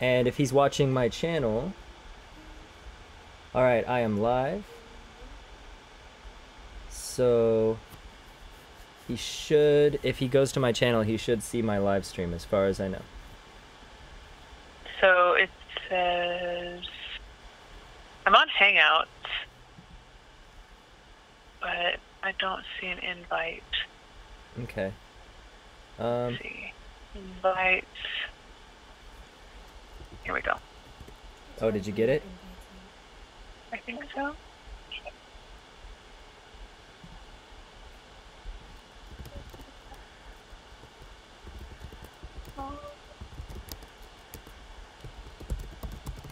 And if he's watching my channel, all right, I am live. So he should, if he goes to my channel, he should see my live stream as far as I know. So it says I'm on Hangouts, but I don't see an invite. Okay. Um, Let's see. Invites. Here we go. oh, did you get it? I think so.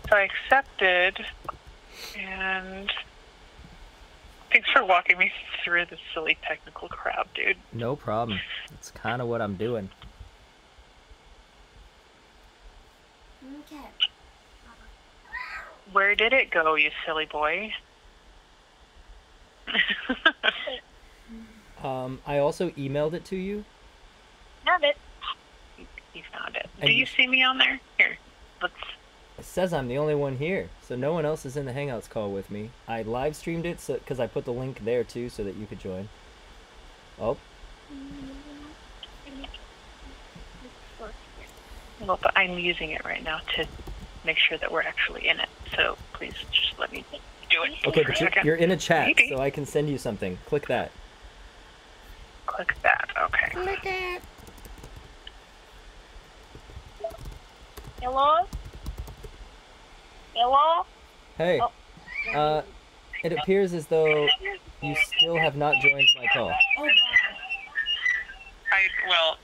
So I accepted, and thanks for walking me through this silly technical crap, dude. No problem. That's kind of what I'm doing. Okay. Where did it go, you silly boy? Um, I also emailed it to you. Found it. You found it. And Do you- you see me on there? Here, let's. It says I'm the only one here, so no one else is in the Hangouts call with me. I live streamed it so because I put the link there too, so that you could join. Oh, Well, but I'm using it right now to make sure that we're actually in it. So please just let me do it. okay, but you're, you're in a chat, Maybe. so I can send you something. Click that. Click that. Okay. Look at Hello. Hello. Hey, Oh. uh, it appears as though you still have not joined my call. Oh god. I well.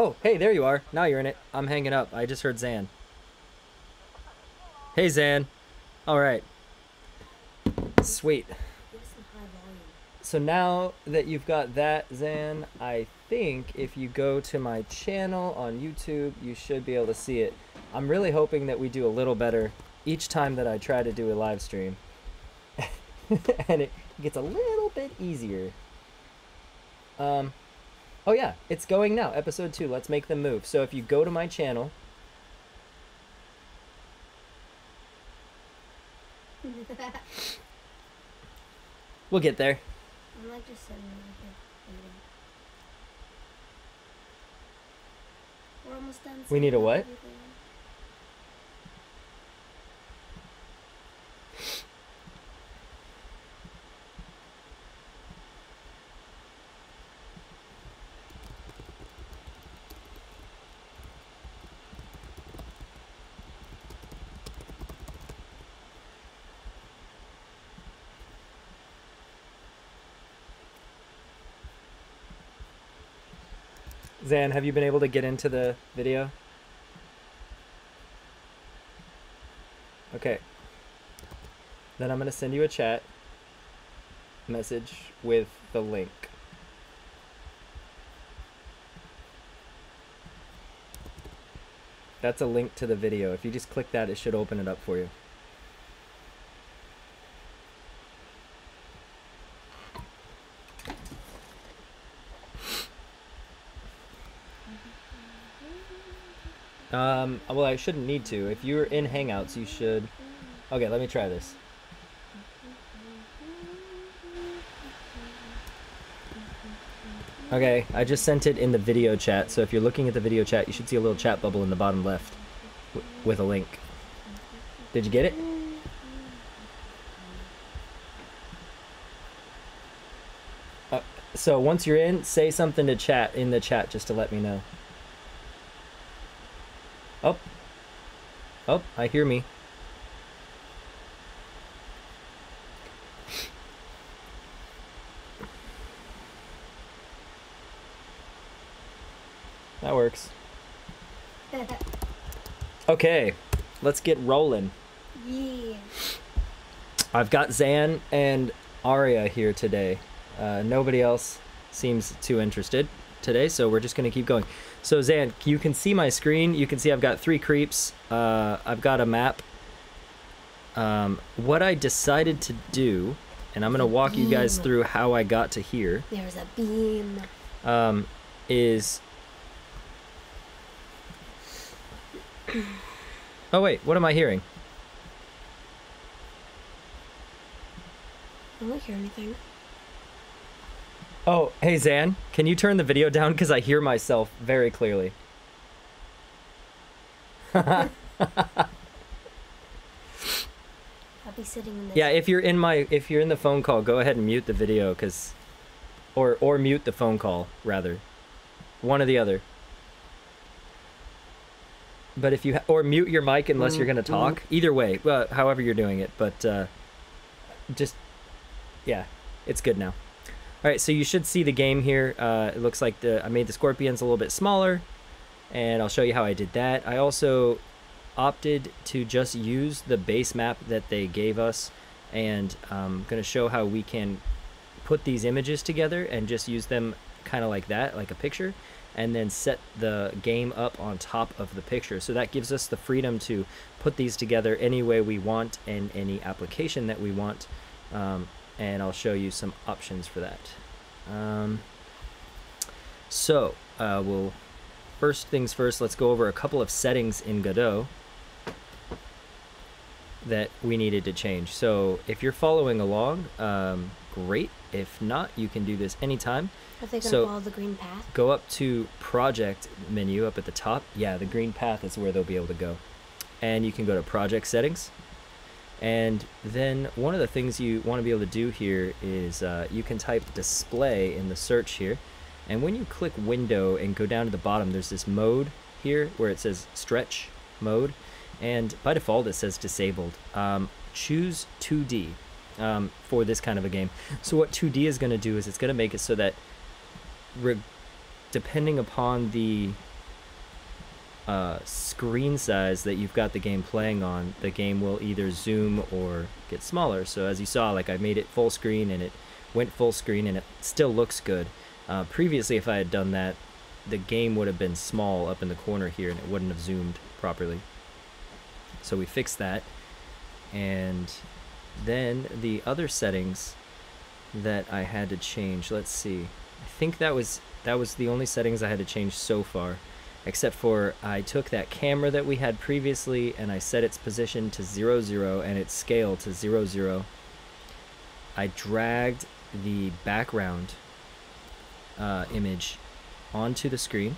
Oh, hey, there you are. Now you're in it. I'm hanging up. I just heard Zan. Hey, Zan. All right. Sweet. So now that you've got that, Zan, I think if you go to my channel on YouTube, you should be able to see it. I'm really hoping that we do a little better each time that I try to do a live stream. and it gets a little bit easier. Um, oh yeah, it's going now. Episode 2, let's make them move. So if you go to my channel, we'll get there. I'm like just sitting over here waiting. We're almost done. We need a what? everything. Zan, have you been able to get into the video? Okay. Then I'm going to send you a chat message with the link. That's a link to the video. If you just click that, it should open it up for you. Um, well, I shouldn't need to. If you're in Hangouts, you should. Okay, let me try this. Okay, I just sent it in the video chat. So if you're looking at the video chat, you should see a little chat bubble in the bottom left with a link. Did you get it? Uh, so once you're in, say something to chat in the chat just to let me know. Oh, I hear me. That works. Okay, let's get rolling. yeah. I've got Zan and Arya here today. Uh, nobody else seems too interested today, so we're just gonna keep going. So Zan, you can see my screen. You can see I've got three creeps. Uh, I've got a map. Um, what I decided to do, and I'm gonna walk you guys through how I got to here, There's a beam. um, is Oh wait, what am I hearing? I don't hear anything. Oh, hey Zan, can you turn the video down because I hear myself very clearly. I'll be sitting in this. Yeah, if you're in my if you're in the phone call, go ahead and mute the video cuz or or mute the phone call rather. One or the other. But if you ha- or mute your mic unless you're going to talk. Either way, well, however you're doing it, but uh just yeah, it's good now. All right, so you should see the game here. Uh, it looks like the I made the scorpions a little bit smaller, and I'll show you how I did that. I also opted to just use the base map that they gave us, and I'm going to show how we can put these images together and just use them kind of like that, like a picture, and then set the game up on top of the picture. So that gives us the freedom to put these together any way we want and any application that we want. Um, and I'll show you some options for that. Um, so uh, we'll first things first. Let's go over a couple of settings in Godot that we needed to change. So if you're following along, um, great. If not, you can do this anytime. Are they gonna So- follow the green path? Go up to Project menu up at the top. Yeah, the green path is where they'll be able to go. And you can go to Project Settings. And then one of the things you want to be able to do here is uh, you can type display in the search here. And when you click window and go down to the bottom, there's this mode here where it says stretch mode. And by default, it says disabled. Um, choose 2D um, for this kind of a game. So what 2D is going to do is it's going to make it so that depending upon the uh, screen size that you've got the game playing on, the game will either zoom or get smaller. So as you saw, like I made it full screen and it went full screen and it still looks good. Uh, previously, if I had done that, the game would have been small up in the corner here and it wouldn't have zoomed properly. So we fixed that. And then the other settings that I had to change, let's see. I think that was that was the only settings I had to change so far except for I took that camera that we had previously and I set its position to 0, 0 and its scale to 0, 0. I dragged the background uh, image onto the screen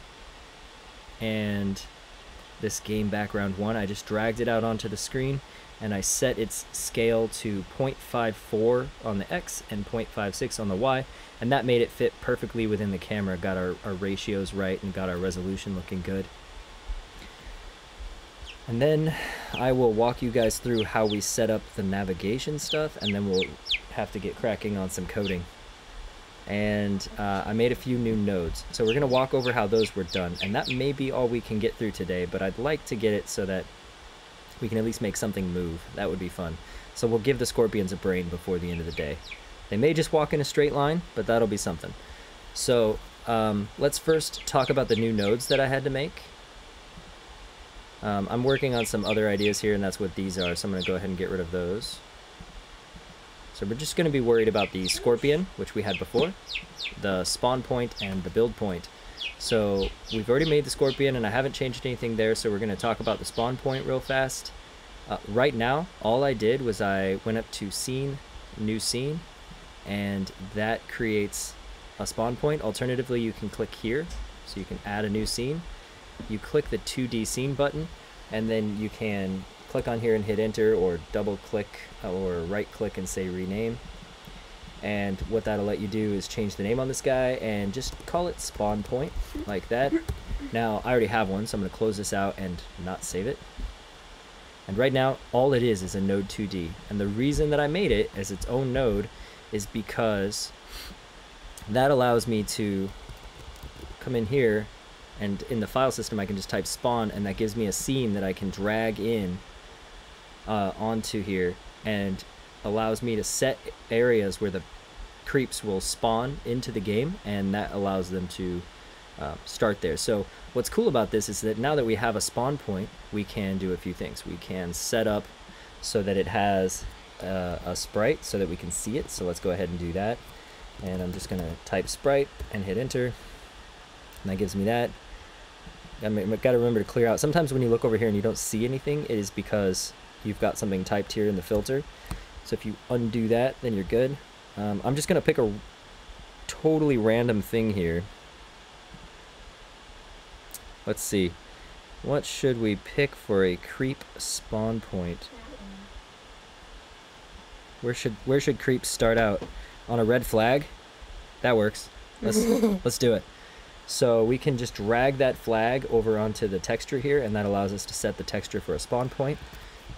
and this game background one I just dragged it out onto the screen and I set its scale to 0.54 on the X and 0.56 on the Y and that made it fit perfectly within the camera got our, our ratios right and got our resolution looking good. And then I will walk you guys through how we set up the navigation stuff and then we'll have to get cracking on some coding. And uh, I made a few new nodes. So we're gonna walk over how those were done and that may be all we can get through today but I'd like to get it so that we can at least make something move that would be fun so we'll give the scorpions a brain before the end of the day they may just walk in a straight line, but that'll be something. So um, let's first talk about the new nodes that I had to make. Um, I'm working on some other ideas here, and that's what these are, so I'm going to go ahead and get rid of those. So we're just going to be worried about the scorpion, which we had before, the spawn point, and the build point. So we've already made the scorpion, and I haven't changed anything there, so we're going to talk about the spawn point real fast. Uh, right now, all I did was I went up to scene, new scene, and that creates a spawn point. Alternatively, you can click here, so you can add a new scene. You click the 2D scene button, and then you can click on here and hit enter, or double click or right click and say rename. And what that'll let you do is change the name on this guy and just call it spawn point, like that. Now, I already have one, so I'm going to close this out and not save it. And right now, all it is is a node 2D. And the reason that I made it as its own node is because that allows me to come in here and in the file system I can just type spawn and that gives me a scene that I can drag in uh, onto here and allows me to set areas where the creeps will spawn into the game and that allows them to uh, start there. So what's cool about this is that now that we have a spawn point we can do a few things. We can set up so that it has uh, a sprite so that we can see it. So let's go ahead and do that. And I'm just to type sprite and hit enter. And that gives me that. I mean, got to remember to clear out. Sometimes when you look over here and you don't see anything, it is because you've got something typed here in the filter. So if you undo that, then you're good. Um, I'm just going to pick a totally random thing here. Let's see. What should we pick for a creep spawn point? Where should where should creeps start out? On a red flag? That works. Let's let's do it. So we can just drag that flag over onto the texture here and that allows us to set the texture for a spawn point.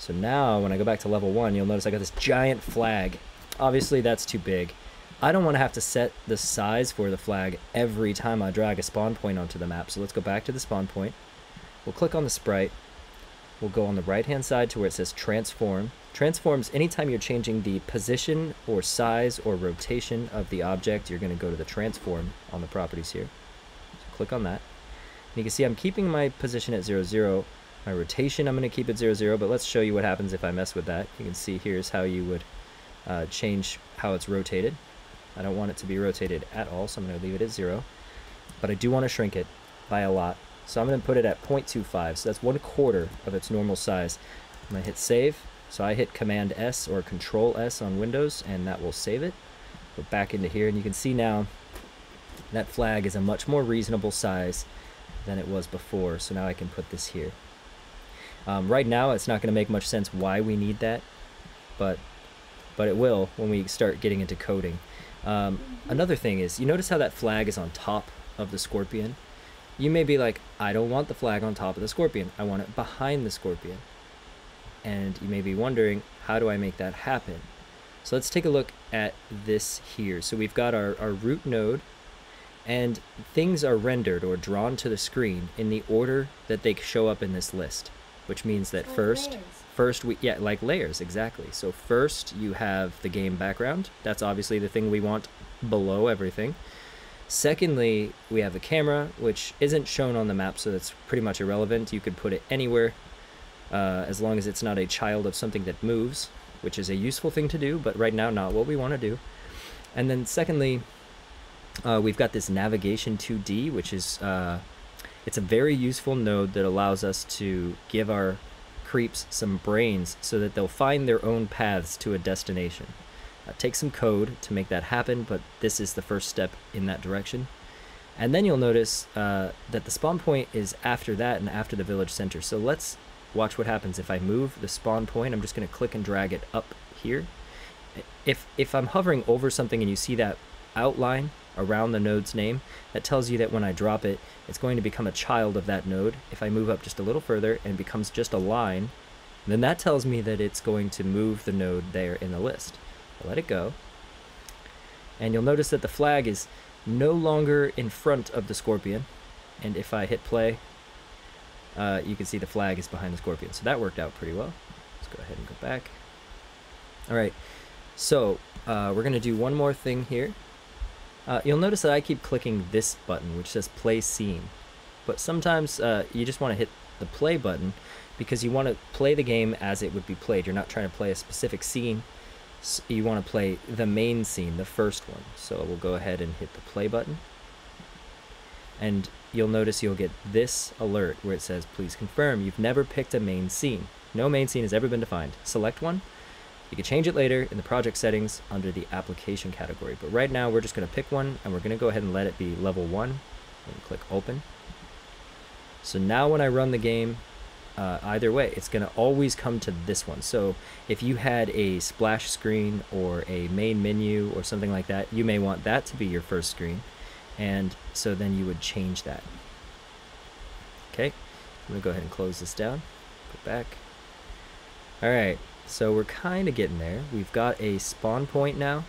So now when I go back to level 1, you'll notice I got this giant flag. Obviously that's too big. I don't want to have to set the size for the flag every time I drag a spawn point onto the map. So let's go back to the spawn point. We'll click on the sprite. We'll go on the right hand side to where it says transform. Transforms anytime you're changing the position or size or rotation of the object, you're going to go to the transform on the properties here. So click on that. And you can see I'm keeping my position at 0, 0. My rotation I'm going to keep it 0, 0, but let's show you what happens if I mess with that. You can see here's how you would uh, change how it's rotated. I don't want it to be rotated at all, so I'm going to leave it at 0. But I do want to shrink it by a lot. So I'm going to put it at 0.25, so that's one quarter of its normal size. I'm going to hit save. So I hit Command S or Control S on Windows, and that will save it. Go back into here, and you can see now that flag is a much more reasonable size than it was before. So now I can put this here. Um, right now, it's not going to make much sense why we need that, but but it will when we start getting into coding. Um, another thing is, you notice how that flag is on top of the scorpion? You may be like, I don't want the flag on top of the scorpion. I want it behind the scorpion. And you may be wondering, how do I make that happen? So let's take a look at this here. So we've got our, our root node, and things are rendered or drawn to the screen in the order that they show up in this list, which means that Like first, layers. first we yeah like layers exactly. So first you have the game background. That's obviously the thing we want below everything. Secondly, we have a camera, which isn't shown on the map, so that's pretty much irrelevant. You could put it anywhere, uh, as long as it's not a child of something that moves, which is a useful thing to do, but right now not what we want to do. And then secondly, uh, we've got this navigation 2D, which is uh, it's a very useful node that allows us to give our creeps some brains so that they'll find their own paths to a destination. Uh, take some code to make that happen, but this is the first step in that direction. And then you'll notice uh, that the spawn point is after that and after the village center. So let's watch what happens if I move the spawn point. I'm just going to click and drag it up here. If, if I'm hovering over something and you see that outline around the node's name, that tells you that when I drop it, it's going to become a child of that node. If I move up just a little further and becomes just a line, then that tells me that it's going to move the node there in the list. I'll let it go. And you'll notice that the flag is no longer in front of the scorpion. And if I hit play, uh, you can see the flag is behind the scorpion. So that worked out pretty well. Let's go ahead and go back. All right, so uh, we're going to do one more thing here. Uh, you'll notice that I keep clicking this button, which says play scene. But sometimes uh, you just want to hit the play button because you want to play the game as it would be played. You're not trying to play a specific scene. S- You want to play the main scene, the first one. So we'll go ahead and hit the play button. And you'll notice you'll get this alert where it says, please confirm you've never picked a main scene. No main scene has ever been defined. Select one. You can change it later in the project settings under the application category. But right now we're just going to pick one and we're going to go ahead and let it be level one and click open. So now when I run the game, uh, either way, it's going to always come to this one. So if you had a splash screen or a main menu or something like that, you may want that to be your first screen. And so then you would change that. Okay, I'm going to go ahead and close this down. Go back. All right, so we're kind of getting there. We've got a spawn point now,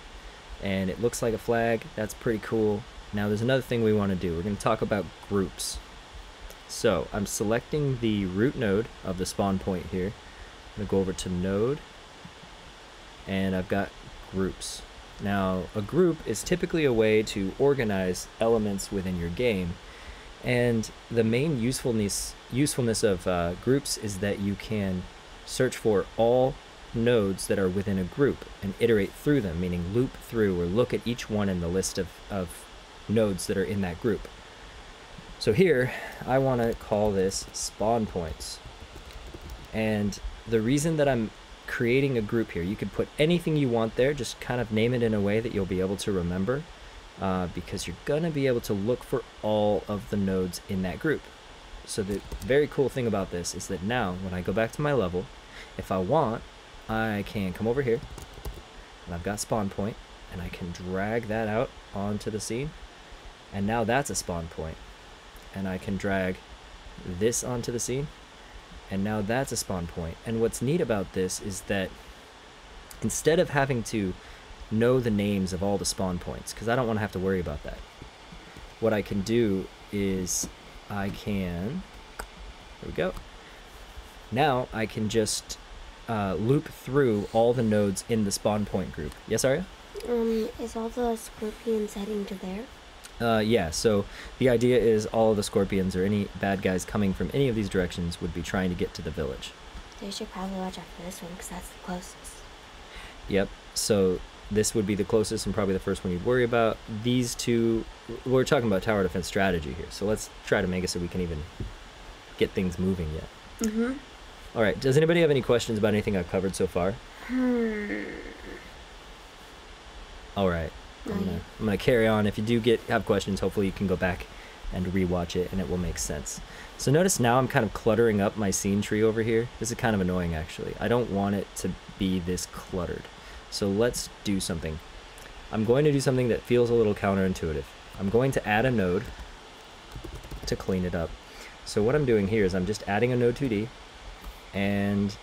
and it looks like a flag. That's pretty cool. Now there's another thing we want to do. We're going to talk about groups. So I'm selecting the root node of the spawn point here. I'm going to go over to node, and I've got groups. Now, a group is typically a way to organize elements within your game, and the main usefulness usefulness of uh, groups is that you can search for all nodes that are within a group and iterate through them, meaning loop through or look at each one in the list of, of nodes that are in that group. So here, I want to call this spawn points. And the reason that I'm creating a group here, you could put anything you want there, just kind of name it in a way that you'll be able to remember, uh, because you're going to be able to look for all of the nodes in that group. So the very cool thing about this is that now, when I go back to my level, if I want, I can come over here, and I've got spawn point, and I can drag that out onto the scene, and now that's a spawn point. And I can drag this onto the scene and now that's a spawn point. and what's neat about this is that instead of having to know the names of all the spawn points because I don't want to have to worry about that what I can do is I can there we go. Now I can just uh, loop through all the nodes in the spawn point group yes Arya? Um, is all the scorpions heading to there? Uh, yeah, so the idea is all of the scorpions or any bad guys coming from any of these directions would be trying to get to the village. They should probably watch out for this one because that's the closest. Yep, so this would be the closest and probably the first one you'd worry about. These two, we're talking about tower defense strategy here, so let's try to make it so we can even get things moving yet. Mm-hmm. All right, does anybody have any questions about anything I've covered so far? Hmm. All right. I'm gonna. I'm gonna carry on. If you do get have questions, hopefully you can go back and rewatch it, and it will make sense. So notice now I'm kind of cluttering up my scene tree over here. This is kind of annoying, actually. I don't want it to be this cluttered. So let's do something. I'm going to do something that feels a little counterintuitive. I'm going to add a node to clean it up. So what I'm doing here is I'm just adding a node 2D, and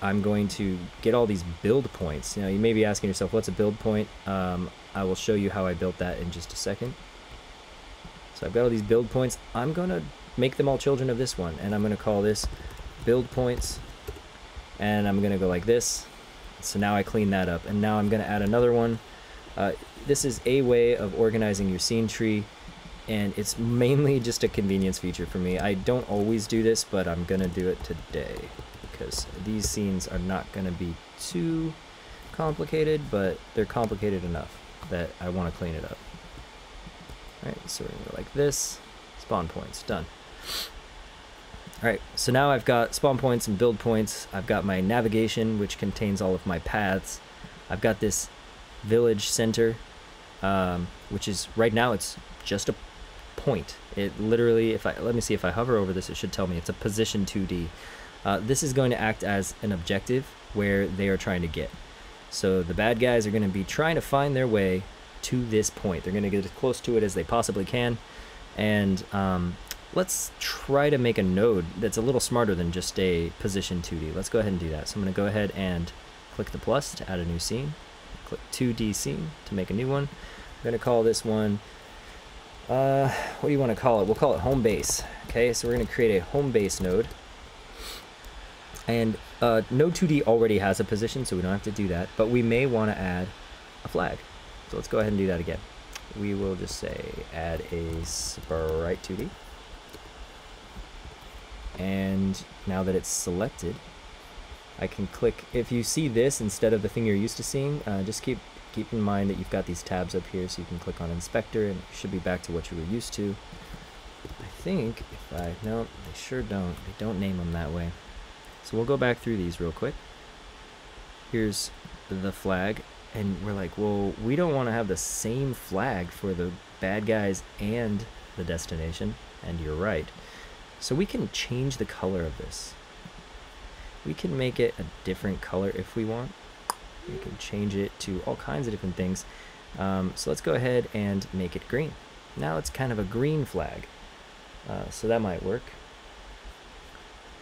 I'm going to get all these build points. Now, you may be asking yourself, what's a build point? Um, I will show you how I built that in just a second. So I've got all these build points. I'm going to make them all children of this one, and I'm going to call this build points, and I'm going to go like this. So now I clean that up, and now I'm going to add another one. Uh, this is a way of organizing your scene tree, and it's mainly just a convenience feature for me. I don't always do this, but I'm to do it today because these scenes are not to be too complicated, but they're complicated enough that I want to clean it up. Alright, so we're to go like this. Spawn points, done. Alright, so now I've got spawn points and build points. I've got my navigation, which contains all of my paths. I've got this village center, um, which is right now it's just a point. It literally, if I let me see if I hover over this, it should tell me it's a position 2D. Uh, this is going to act as an objective where they are trying to get. So the bad guys are going to be trying to find their way to this point. They're going to get as close to it as they possibly can. And um, let's try to make a node that's a little smarter than just a position 2D. Let's go ahead and do that. So I'm going to go ahead and click the plus to add a new scene. Click 2D scene to make a new one. I'm going to call this one, uh, what do you want to call it? We'll call it home base. Okay, so we're going to create a home base node. And uh, Node 2D already has a position, so we don't have to do that. But we may want to add a flag. So let's go ahead and do that again. We will just say add a sprite 2D. And now that it's selected, I can click. If you see this instead of the thing you're used to seeing, uh, just keep keep in mind that you've got these tabs up here, so you can click on Inspector, and you should be back to what you were used to. I think if I no, they sure don't. They don't name them that way. So we'll go back through these real quick. Here's the flag, and we're like, well, we don't want to have the same flag for the bad guys and the destination, and you're right. So we can change the color of this. We can make it a different color if we want. We can change it to all kinds of different things. Um, so let's go ahead and make it green. Now it's kind of a green flag. Uh, so that might work.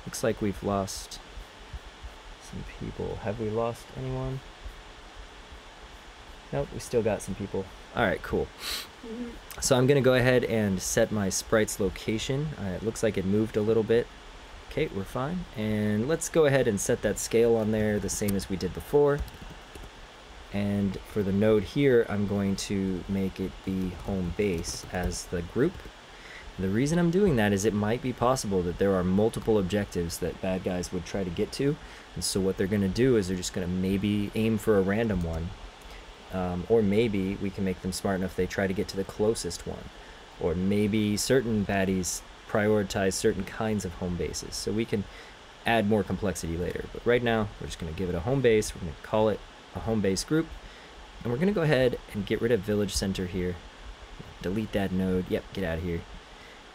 Looks like we've lost some people. Have we lost anyone? Nope, we still got some people. Alright, cool. So I'm going to go ahead and set my sprite's location. Uh, it looks like it moved a little bit. Okay, we're fine. And let's go ahead and set that scale on there the same as we did before. And for the node here, I'm going to make it the home base as the group. The reason I'm doing that is it might be possible that there are multiple objectives that bad guys would try to get to. And so what they're going to do is they're just going to maybe aim for a random one. Um, or maybe we can make them smart enough they try to get to the closest one. or maybe certain baddies prioritize certain kinds of home bases. So we can add more complexity later. But right now, we're just going to give it a home base. We're going to call it a home base group. And we're going to go ahead and get rid of village center here. Delete that node. Yep, get out of here.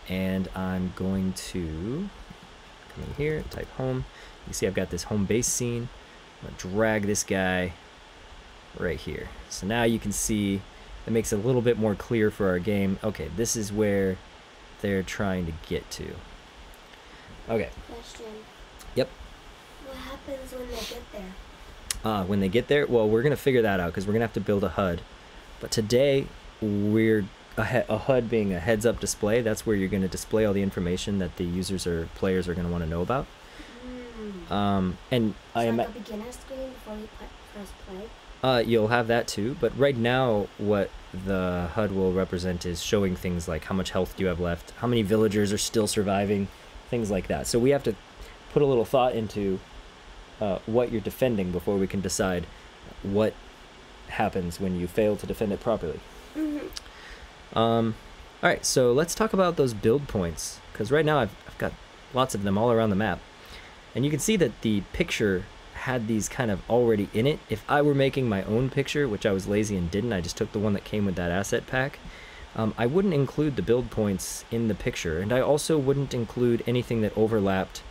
And I'm going to come in here, type home. You see I've got this home base scene. I'm going to drag this guy right here. So now you can see it makes it a little bit more clear for our game. Okay, this is where they're trying to get to. Okay. Question. Yep. What happens when they get there? Uh, when they get there, well, we're gonna figure that out because we're gonna have to build a HUD. But today, we're a, a HUD being a heads-up display. That's where you're gonna display all the information that the users or players are gonna want to know about. Hmm. Um, and So I am. like a beginner screen before you first play. Uh, you'll have that too, but right now, what the HUD will represent is showing things like how much health do you have left, how many villagers are still surviving, things like that. So we have to put a little thought into uh, what you're defending before we can decide what happens when you fail to defend it properly. Mm-hmm. Um, all right, so let's talk about those build points because right now I've, I've got lots of them all around the map, and you can see that the picture had these kind of already in it. If I were making my own picture, which I was lazy and didn't, I just took the one that came with that asset pack. Um, I wouldn't include the build points in the picture, and I also wouldn't include anything that overlapped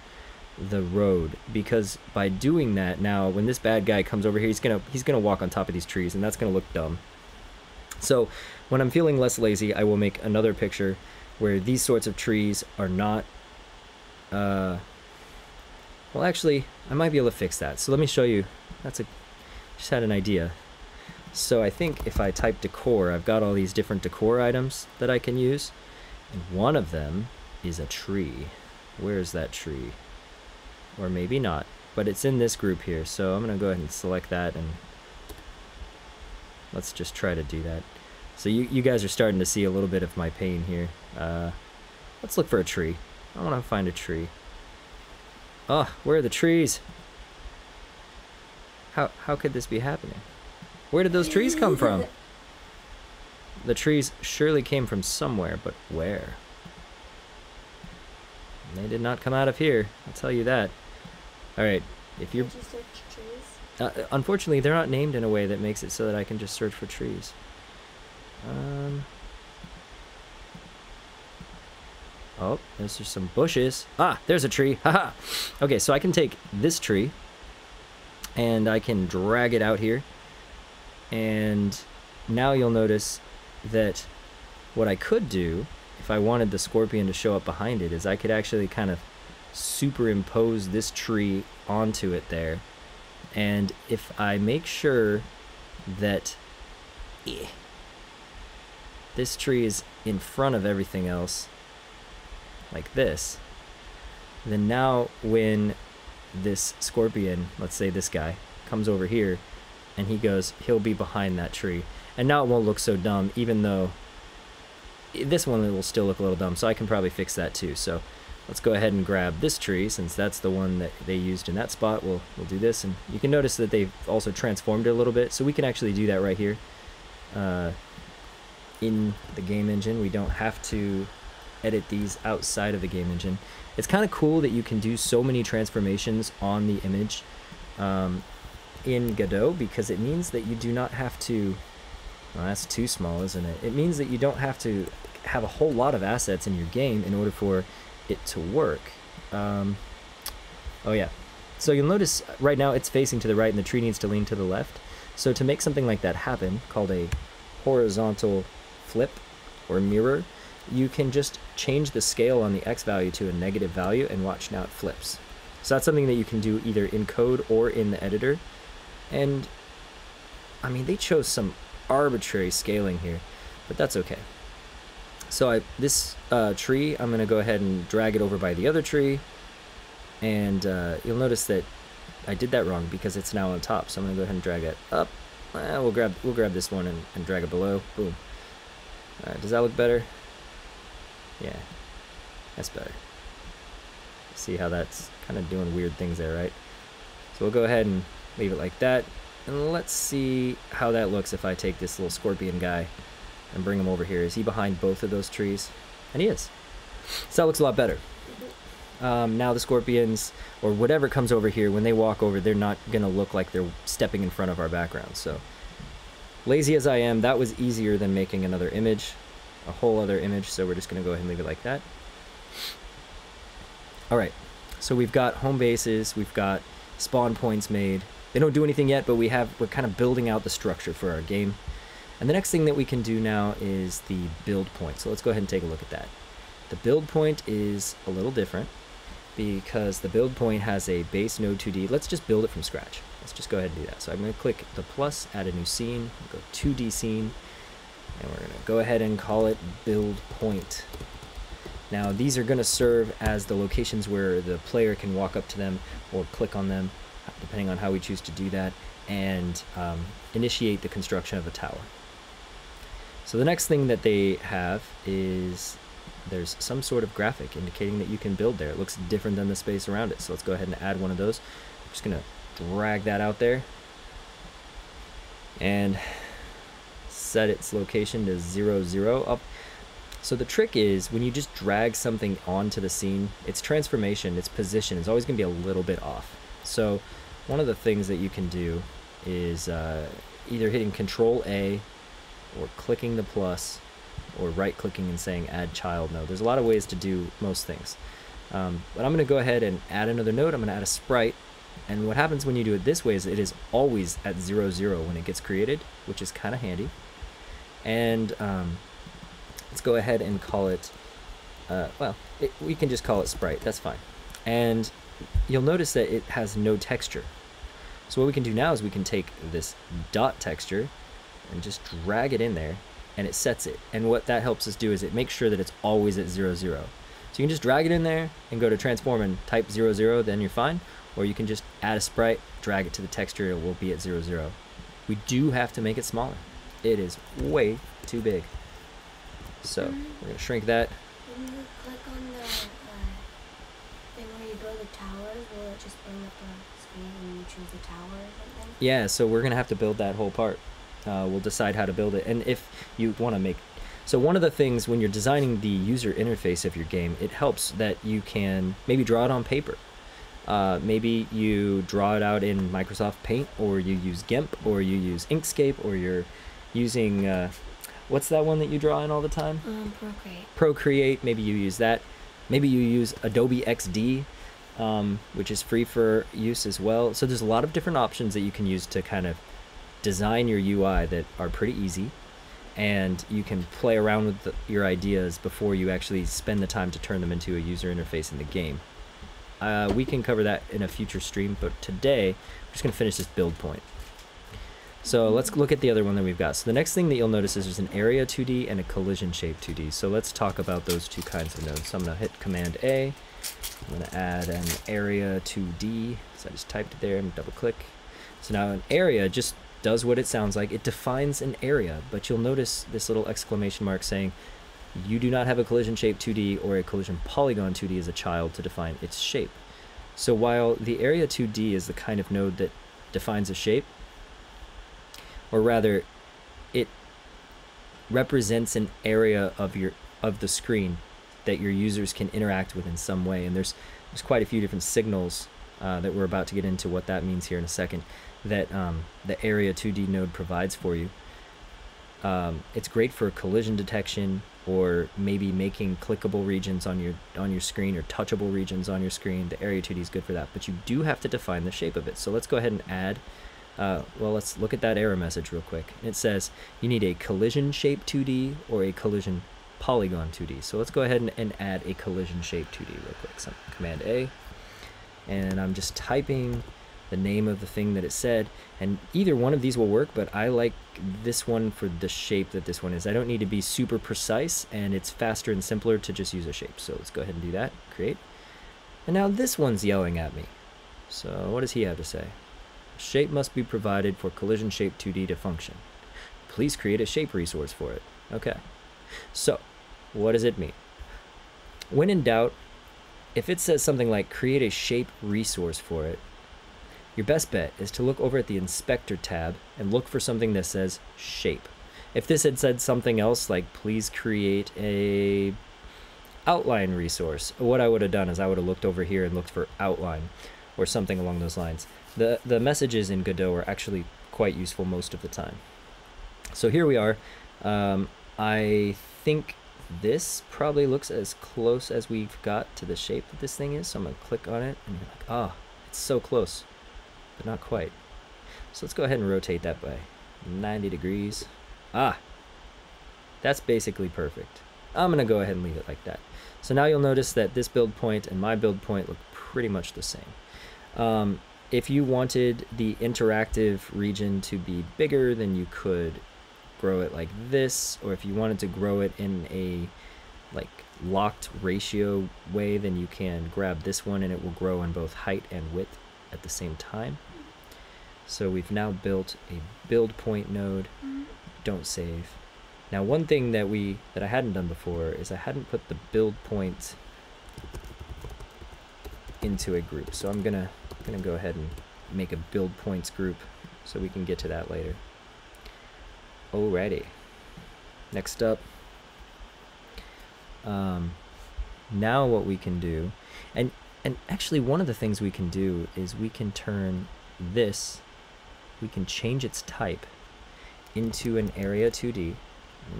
the road because by doing that now when this bad guy comes over here he's gonna he's gonna walk on top of these trees and that's gonna look dumb so when I'm feeling less lazy, I will make another picture where these sorts of trees are not. Uh, well, actually, I might be able to fix that. So let me show you. That's a. Just had an idea. So I think if I type decor, I've got all these different decor items that I can use, and one of them is a tree. Where is that tree? Or maybe not, but it's in this group here. So I'm gonna go ahead and select that and let's just try to do that. So you, you guys are starting to see a little bit of my pain here. Uh, let's look for a tree. I want to find a tree. Oh, where are the trees? How, how could this be happening? Where did those trees come from? The trees surely came from somewhere, but where? They did not come out of here, I'll tell you that. Alright, if you're Did you search trees? uh, unfortunately, they're not named in a way that makes it so that I can just search for trees. Um. Oh, there's just some bushes. Ah, there's a tree. Haha. Okay, so I can take this tree and I can drag it out here. And now you'll notice that what I could do if I wanted the scorpion to show up behind it is I could actually kind of superimpose this tree onto it there and if I make sure that eh, this tree is in front of everything else, like this, then now when this scorpion, let's say this guy, comes over here and he goes, he'll be behind that tree. And now it won't look so dumb, even though this one will still look a little dumb, so I can probably fix that too. So let's go ahead and grab this tree since that's the one that they used in that spot. We'll, we'll do this and you can notice that they've also transformed it a little bit so we can actually do that right here. Uh, in the game engine we don't have to edit these outside of the game engine. It's kind of cool that you can do so many transformations on the image um, in Godot because it means that you do not have to well, that's too small isn't it? It means that you don't have to have a whole lot of assets in your game in order for it to work. Um, oh yeah. So you'll notice right now it's facing to the right and the tree needs to lean to the left. So to make something like that happen, called a horizontal flip or mirror, you can just change the scale on the x value to a negative value and watch now it flips. So that's something that you can do either in code or in the editor. And I mean, they chose some arbitrary scaling here, but that's okay. So I this uh, tree, I'm gonna go ahead and drag it over by the other tree, and uh, you'll notice that I did that wrong because it's now on top. So I'm gonna go ahead and drag it up. We'll grab we'll grab this one and, and drag it below. Boom. Uh, does that look better? Yeah, that's better. See how that's kind of doing weird things there, right? So we'll go ahead and leave it like that. And let's see how that looks if I take this little scorpion guy and bring him over here. Is he behind both of those trees? And he is. So that looks a lot better. Um, now the scorpions or whatever comes over here, when they walk over, they're not gonna look like they're stepping in front of our background. So lazy as I am, that was easier than making another image, a whole other image. So we're just gonna go ahead and leave it like that. All right. So we've got home bases, we've got spawn points made. They don't do anything yet, but we have we're kind of building out the structure for our game. And the next thing that we can do now is the build point. So let's go ahead and take a look at that. The build point is a little different because the build point has a base node 2D. Let's just build it from scratch. Let's just go ahead and do that. So I'm going to click the plus, add a new scene, go 2D scene, and we're going to go ahead and call it build point. Now these are going to serve as the locations where the player can walk up to them or click on them, depending on how we choose to do that, and um, initiate the construction of a tower. So the next thing that they have is there's some sort of graphic indicating that you can build there. It looks different than the space around it. So let's go ahead and add one of those. I'm just to drag that out there and set its location to 0, 0 up. So the trick is when you just drag something onto the scene, its transformation, its position is always to be a little bit off. So one of the things that you can do is uh, either hitting Control A or clicking the plus or right clicking and saying add child node. There's a lot of ways to do most things. Um, but I'm going to go ahead and add another node. I'm going to add a sprite. And what happens when you do it this way is it is always at 0, 0 when it gets created, which is kind of handy. And um, let's go ahead and call it, uh, well, it, we can just call it sprite. That's fine. And you'll notice that it has no texture. So what we can do now is we can take this dot texture and just drag it in there and it sets it. And what that helps us do is it makes sure that it's always at 0, 0. So you can just drag it in there and go to transform and type 0, 0, then you're fine. Or you can just add a sprite, drag it to the texture, it will be at 0, 0. We do have to make it smaller. It is way too big. So Mhm. we're to shrink that. When you click on the uh, thing where you build the towers, will it just bring up a screen when you choose the tower or something? Yeah, so we're gonna have to build that whole part. Uh, we'll decide how to build it, and if you want to make. So one of the things when you're designing the user interface of your game, it helps that you can maybe draw it on paper. Uh, maybe you draw it out in Microsoft Paint, or you use GIMP, or you use Inkscape, or you're using uh, what's that one that you draw in all the time? Um, Procreate. Procreate, maybe you use that. Maybe you use Adobe XD, um, which is free for use as well. So there's a lot of different options that you can use to kind of design your UI that are pretty easy. And you can play around with the, your ideas before you actually spend the time to turn them into a user interface in the game. Uh, we can cover that in a future stream, but today we're just going to finish this build point. So let's look at the other one that we've got. So the next thing that you'll notice is there's an area 2D and a collision shape 2D. So let's talk about those two kinds of nodes. So I'm going to hit Command A. I'm going to add an area 2D. So I just typed it there and double click. So now an area just does what it sounds like. It defines an area, but you'll notice this little exclamation mark saying you do not have a collision shape 2D or a collision polygon 2D as a child to define its shape. So while the area 2D is the kind of node that defines a shape, or rather it represents an area of your of the screen that your users can interact with in some way and there's there's quite a few different signals uh, that we're about to get into what that means here in a second that um, the area 2d node provides for you um, it's great for collision detection or maybe making clickable regions on your on your screen or touchable regions on your screen the area 2d is good for that but you do have to define the shape of it so let's go ahead and add uh, well, let's look at that error message real quick. It says you need a collision shape 2D or a collision polygon 2D. So let's go ahead and, and add a collision shape 2D real quick. So Command A, and I'm just typing the name of the thing that it said. And either one of these will work, but I like this one for the shape that this one is. I don't need to be super precise, and it's faster and simpler to just use a shape. So let's go ahead and do that. Create. And now this one's yelling at me. So what does he have to say? Shape must be provided for collision shape 2D to function. Please create a shape resource for it. Okay. So, what does it mean? When in doubt, if it says something like create a shape resource for it, your best bet is to look over at the inspector tab and look for something that says shape. If this had said something else like please create a outline resource, what I would have done is I would have looked over here and looked for outline or something along those lines. The the messages in Godot are actually quite useful most of the time. So here we are. Um, I think this probably looks as close as we've got to the shape that this thing is. So I'm going to click on it and you're like, ah, oh, it's so close, but not quite. So let's go ahead and rotate that by 90 degrees. Ah, that's basically perfect. I'm to go ahead and leave it like that. So now you'll notice that this build point and my build point look pretty much the same. Um, if you wanted the interactive region to be bigger, then you could grow it like this, or if you wanted to grow it in a like locked ratio way, then you can grab this one and it will grow in both height and width at the same time. So we've now built a build point node. Don't save. Now one thing that we that I hadn't done before is I hadn't put the build point into a group. So I'm gonna gonna go ahead and make a build points group so we can get to that later. Alrighty. Next up, um, now what we can do, and actually one of the things we can do is we can turn this, we can change its type into an area 2D.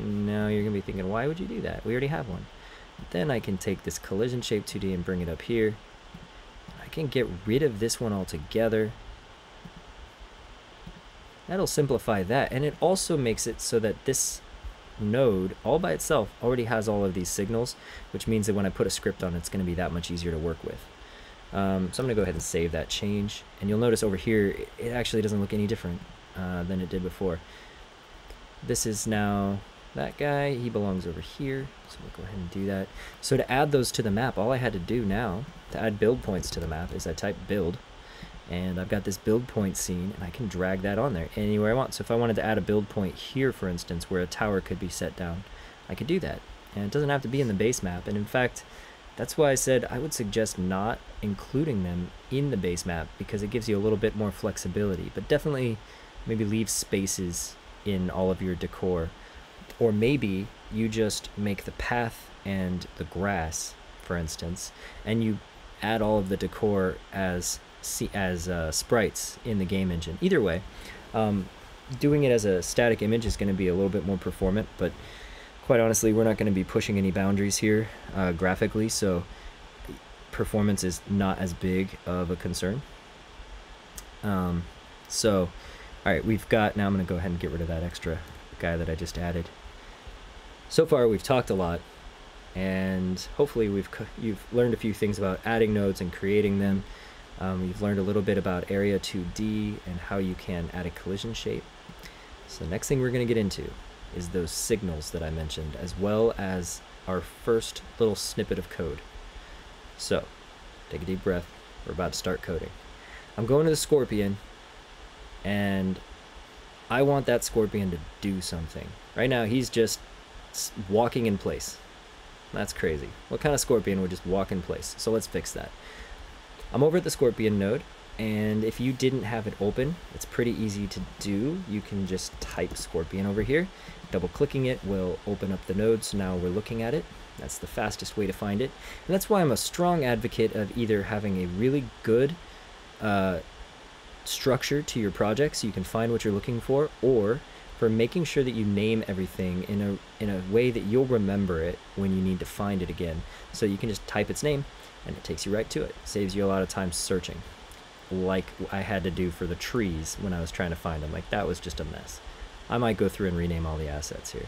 Now you're gonna be thinking, why would you do that? We already have one. Then I can take this collision shape 2D and bring it up here. I can get rid of this one altogether That'll simplify that. And it also makes it so that this node all by itself already has all of these signals, which means that when I put a script on, it's going to be that much easier to work with. Um, so I'm going to go ahead and save that change. And you'll notice over here, it actually doesn't look any different uh, than it did before. This is now that guy. He belongs over here. So we'll go ahead and do that. So to add those to the map, all I had to do now to add build points to the map is I type build and I've got this build point scene and I can drag that on there anywhere I want. So if I wanted to add a build point here, for instance, where a tower could be set down, I could do that. And it doesn't have to be in the base map. And in fact, that's why I said I would suggest not including them in the base map because it gives you a little bit more flexibility. But definitely maybe leave spaces in all of your decor. Or maybe you just make the path and the grass, for instance, and you add all of the decor as as uh, sprites in the game engine. Either way, um, doing it as a static image is going to be a little bit more performant, but quite honestly, we're not going to be pushing any boundaries here uh, graphically, so performance is not as big of a concern. Um, so, all right, we've got, now I'm going to go ahead and get rid of that extra guy that I just added. So far, we've talked a lot, and hopefully we've you've learned a few things about adding nodes and creating them. Um, you've learned a little bit about Area 2D and how you can add a collision shape. So the next thing we're going to get into is those signals that I mentioned, as well as our first little snippet of code. So, take a deep breath. We're about to start coding. I'm going to the scorpion, and I want that scorpion to do something. Right now, he's just walking in place. That's crazy. What kind of scorpion would just walk in place? So let's fix that. I'm over at the Scorpion node, and if you didn't have it open, it's pretty easy to do. You can just type Scorpion over here. Double clicking it will open up the node, so now we're looking at it. That's the fastest way to find it. And that's why I'm a strong advocate of either having a really good uh, structure to your project so you can find what you're looking for, or for making sure that you name everything in a in a way that you'll remember it when you need to find it again. So you can just type its name and it takes you right to it. Saves you a lot of time searching, like I had to do for the trees when I was trying to find them. Like that was just a mess. I might go through and rename all the assets here.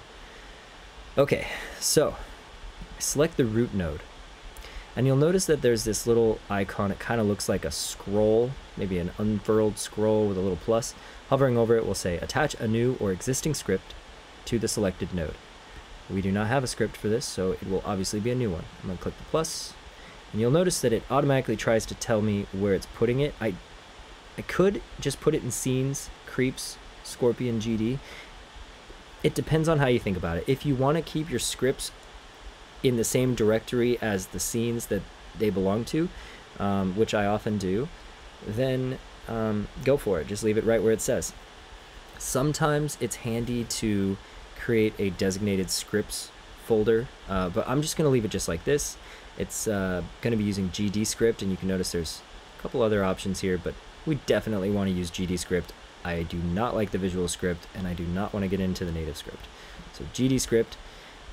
Okay, so select the root node. And you'll notice that there's this little icon. It kind of looks like a scroll, maybe an unfurled scroll with a little plus. Hovering over it will say attach a new or existing script to the selected node. We do not have a script for this, so it will obviously be a new one. I'm going to click the plus, and you'll notice that it automatically tries to tell me where it's putting it. I, I could just put it in scenes, creeps, scorpion GD. It depends on how you think about it. If you want to keep your scripts in the same directory as the scenes that they belong to, um, which I often do, then um, go for it. Just leave it right where it says. Sometimes it's handy to create a designated scripts folder, uh, but I'm just going to leave it just like this. It's uh, going to be using GD script, and you can notice there's a couple other options here, but we definitely want to use GD script. I do not like the visual script, and I do not want to get into the native script. So GD script,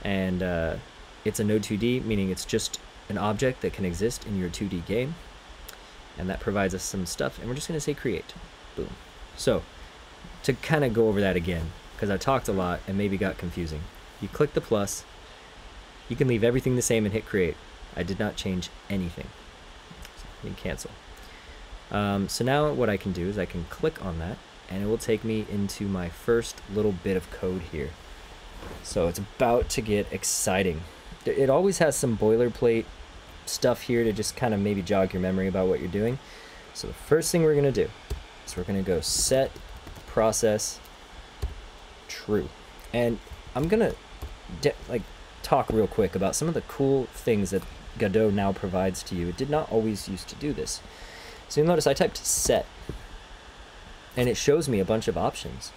and uh, it's a node 2D, meaning it's just an object that can exist in your 2D game. And that provides us some stuff, and we're just going to say create. Boom. So, to kind of go over that again, because I talked a lot and maybe got confusing. You click the plus, you can leave everything the same and hit create. I did not change anything. So you can cancel. Um, so now what I can do is I can click on that and it will take me into my first little bit of code here. So it's about to get exciting. It always has some boilerplate stuff here to just kind of maybe jog your memory about what you're doing. So the first thing we're going to do is we're going to go set process true. And I'm going to like talk real quick about some of the cool things that Godot now provides to you. It did not always used to do this. So you'll notice I typed set and it shows me a bunch of options.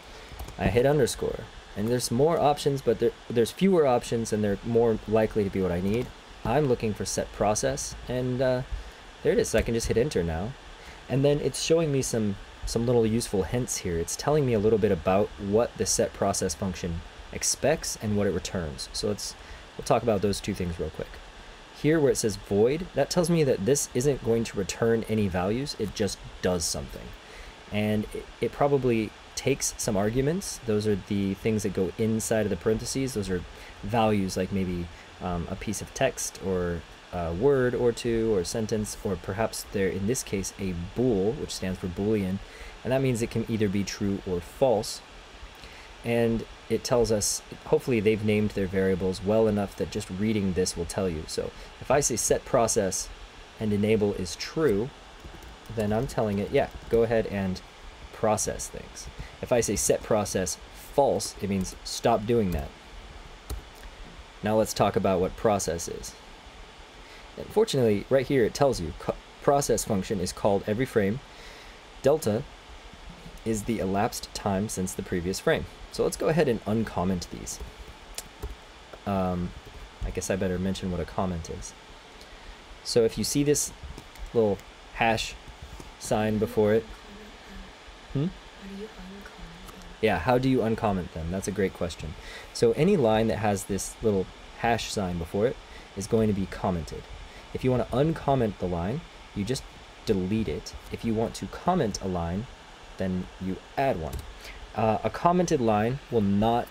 I hit underscore and there's more options, but there, there's fewer options and they're more likely to be what I need. I'm looking for set process and uh, there it is. So I can just hit enter now. And then it's showing me some, some little useful hints here. It's telling me a little bit about what the set process function expects and what it returns. So let's, we'll talk about those two things real quick. Here where it says void, that tells me that this isn't going to return any values, it just does something. And it, it probably takes some arguments. Those are the things that go inside of the parentheses. Those are values like maybe um, a piece of text or a word or two or sentence, or perhaps they're in this case a bool, which stands for boolean, and that means it can either be true or false. And it tells us, hopefully they've named their variables well enough that just reading this will tell you. So if I say set process and enable is true, then I'm telling it, yeah, go ahead and process things. If I say set process false, it means stop doing that. Now let's talk about what process is. Unfortunately, right here it tells you process function is called every frame. Delta is the elapsed time since the previous frame. So let's go ahead and uncomment these. Um, I guess I better mention what a comment is. So if you see this little hash sign before it, hmm? Yeah, how do you uncomment them? That's a great question. So any line that has this little hash sign before it is going to be commented. If you want to uncomment the line, you just delete it. If you want to comment a line, then you add one. Uh, a commented line will not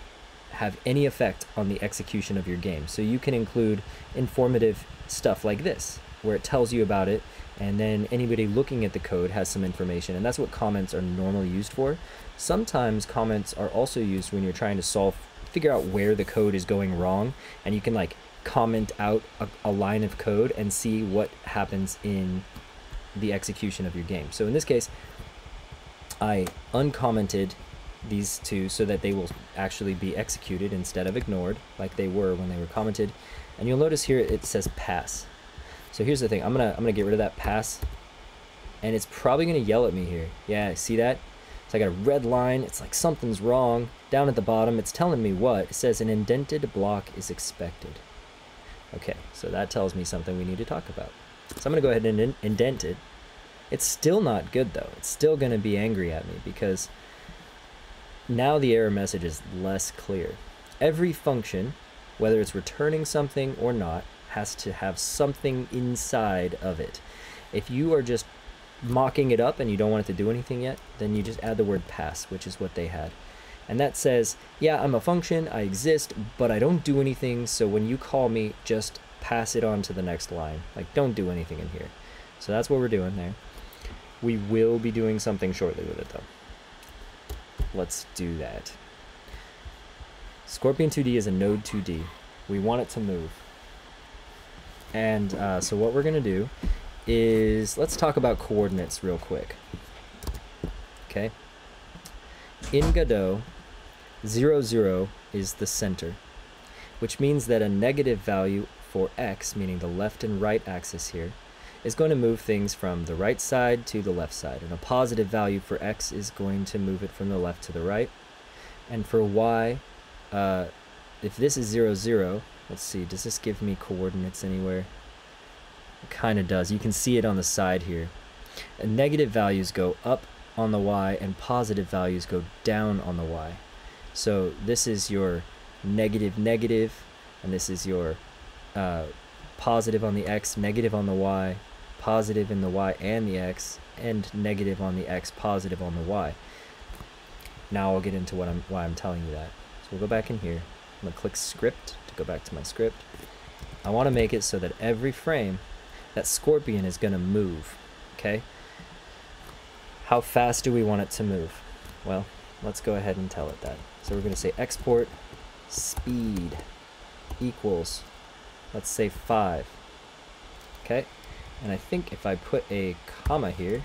have any effect on the execution of your game. So you can include informative stuff like this, where it tells you about it, and then anybody looking at the code has some information, and that's what comments are normally used for. Sometimes comments are also used when you're trying to solve, figure out where the code is going wrong, and you can like comment out a, a line of code and see what happens in the execution of your game. So in this case, I uncommented these two so that they will actually be executed instead of ignored like they were when they were commented. And you'll notice here it says pass. So here's the thing, I'm gonna I'm gonna get rid of that pass and it's probably gonna yell at me here. Yeah, see that? So I got a red line, it's like something's wrong. Down at the bottom, it's telling me what? It says an indented block is expected. Okay, so that tells me something we need to talk about. So I'm gonna go ahead and indent it. It's still not good though. It's still gonna be angry at me because now the error message is less clear. Every function, whether it's returning something or not, has to have something inside of it. If you are just mocking it up and you don't want it to do anything yet, then you just add the word pass, which is what they had. And that says, yeah, I'm a function, I exist, but I don't do anything, so when you call me, just pass it on to the next line. Like, don't do anything in here. So that's what we're doing there. We will be doing something shortly with it, though. Let's do that. Scorpion 2D is a node 2D. We want it to move. And uh, so what we're going to do is, let's talk about coordinates real quick. Okay. In Godot, 0, 0 is the center, which means that a negative value for x, meaning the left and right axis here, is going to move things from the right side to the left side. And a positive value for x is going to move it from the left to the right. And for y, uh, if this is 0, 0, let's see, does this give me coordinates anywhere? It kind of does. You can see it on the side here. And negative values go up on the y and positive values go down on the y. So this is your negative negative, and this is your uh, positive on the x, negative on the y, positive in the y and the x, and negative on the x, positive on the y. Now I'll get into what I'm why I'm telling you that. So we'll go back in here. I'm gonna click script to go back to my script. I want to make it so that every frame that scorpion is gonna move. Okay. How fast do we want it to move? Well, let's go ahead and tell it that. So we're gonna say export speed equals let's say 5 okay and I think if I put a comma here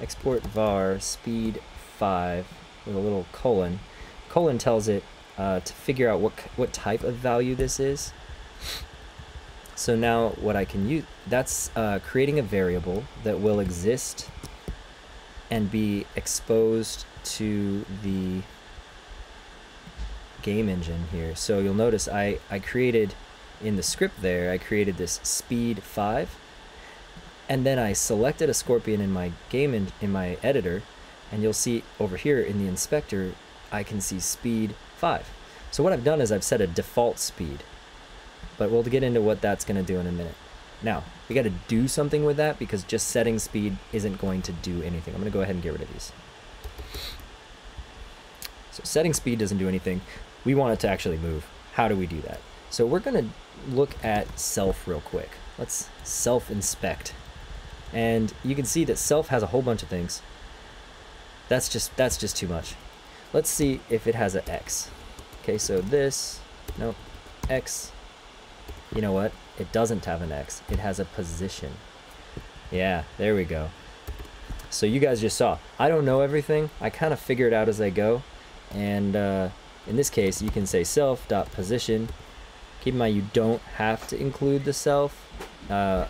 export var speed 5 with a little colon colon tells it uh, to figure out what what type of value this is so now what I can use that's uh, creating a variable that will exist and be exposed to the game engine here. So you'll notice I, I created in the script there, I created this speed 5 and then I selected a scorpion in my game in, in my editor and you'll see over here in the inspector I can see speed 5. So what I've done is I've set a default speed but we'll get into what that's going to do in a minute. Now, we got to do something with that because just setting speed isn't going to do anything. I'm going to go ahead and get rid of these. So setting speed doesn't do anything we want it to actually move. How do we do that? So we're going to look at self real quick. Let's self inspect. And you can see that self has a whole bunch of things. That's just that's just too much. Let's see if it has an X. Okay, so this, no, X. You know what? It doesn't have an X. It has a position. Yeah, there we go. So you guys just saw. I don't know everything. I kind of figure it out as I go. And uh, in this case, you can say self dot position. Keep in mind you don't have to include the self. Uh,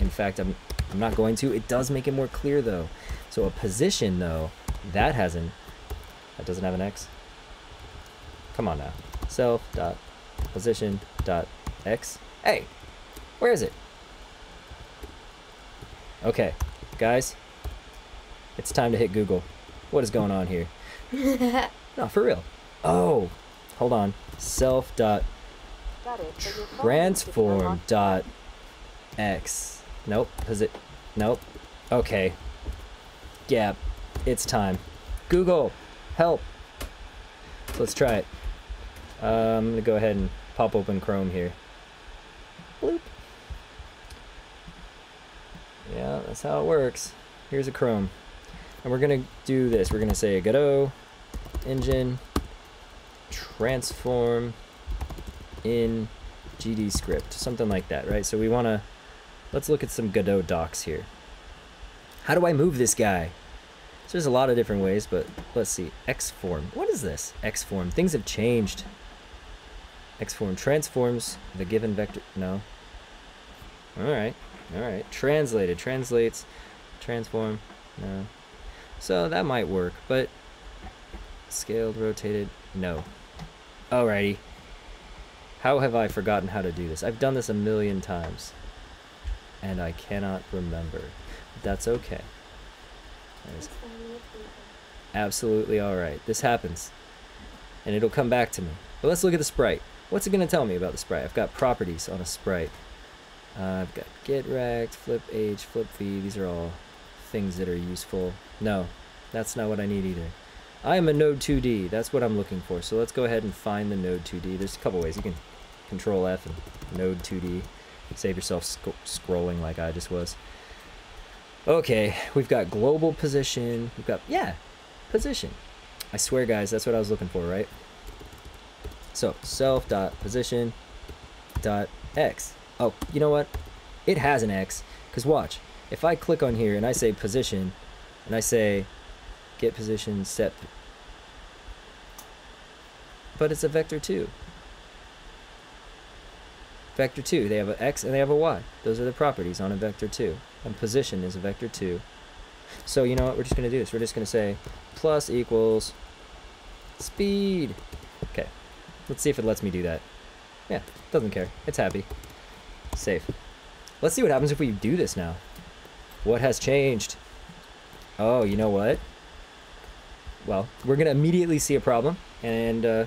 in fact, I'm, I'm not going to. It does make it more clear though. So a position though, that has an, that doesn't have an X. Come on now. Self dot position dot X. Hey, where is it? Okay, guys, it's time to hit Google. What is going on here? no, for real. Oh, hold on. Self dot transform dot x. Nope. Is it? Nope. Okay. Yeah, it's time. Google, help. So let's try it. Uh, I'm gonna go ahead and pop open Chrome here. Bloop. Yeah, that's how it works. Here's a Chrome. And we're gonna do this. We're gonna say a Godot engine transform in GD script, something like that, right? So we want to, let's look at some Godot docs here. How do I move this guy? So there's a lot of different ways, but let's see. X-form. What is this? X-form. Things have changed. X-form transforms the given vector. No. All right. All right. Translated. Translates. Transform. No. So that might work, but scaled, rotated. No. Alrighty. How have I forgotten how to do this? I've done this a million times. And I cannot remember. That's okay. Absolutely alright. This happens. And it'll come back to me. But let's look at the sprite. What's it going to tell me about the sprite? I've got properties on a sprite. Uh, I've got get rect, flip h, flip v. These are all things that are useful. No, that's not what I need either. I am a node 2D. That's what I'm looking for. So let's go ahead and find the node 2D. There's a couple ways. You can control F and node 2D. Save yourself sc scrolling like I just was. Okay, we've got global position. We've got, yeah, position. I swear, guys, that's what I was looking for, right? So self dot position dot x. Oh, you know what? It has an x. Because watch, if I click on here and I say position, and I say get position set but it's a vector 2 vector 2 they have an x and they have a y those are the properties on a vector 2 and position is a vector 2 so you know what we're just going to do is we're just going to say plus equals speed okay Let's see if it lets me do that. Yeah, doesn't care. It's happy. Safe. Let's see what happens if we do this now. What has changed? Oh, you know what? Well, we're gonna immediately see a problem, and uh,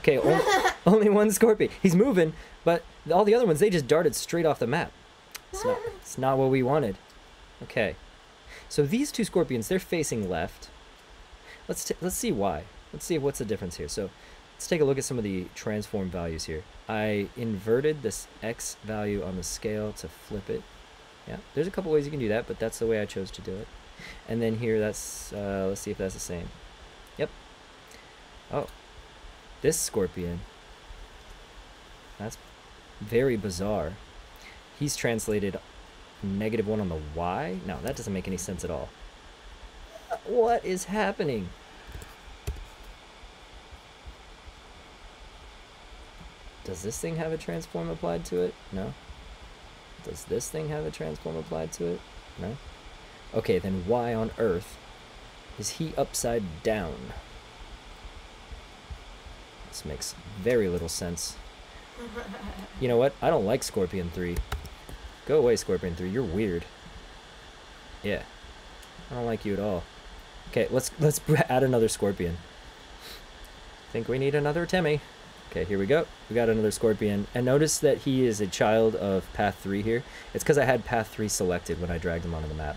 okay, only, only one scorpion. He's moving, but all the other ones they just darted straight off the map. It's not, it's not what we wanted. Okay, so these two scorpions they're facing left. Let's let's see why. Let's see what's the difference here. So let's take a look at some of the transform values here. I inverted this x value on the scale to flip it. Yeah, there's a couple ways you can do that, but that's the way I chose to do it. And then here, that's, uh, let's see if that's the same. Yep. Oh, this scorpion, that's very bizarre. He's translated negative one on the y? No, that doesn't make any sense at all. What is happening? Does this thing have a transform applied to it? No. Does this thing have a transform applied to it? No. Okay, then why on earth is he upside down? This makes very little sense. You know what? I don't like Scorpion 3. Go away, Scorpion 3. You're weird. Yeah. I don't like you at all. Okay, let's let's add another Scorpion. I think we need another Timmy. Okay, here we go. We got another Scorpion. And notice that he is a child of Path 3 here. It's because I had Path 3 selected when I dragged him onto the map.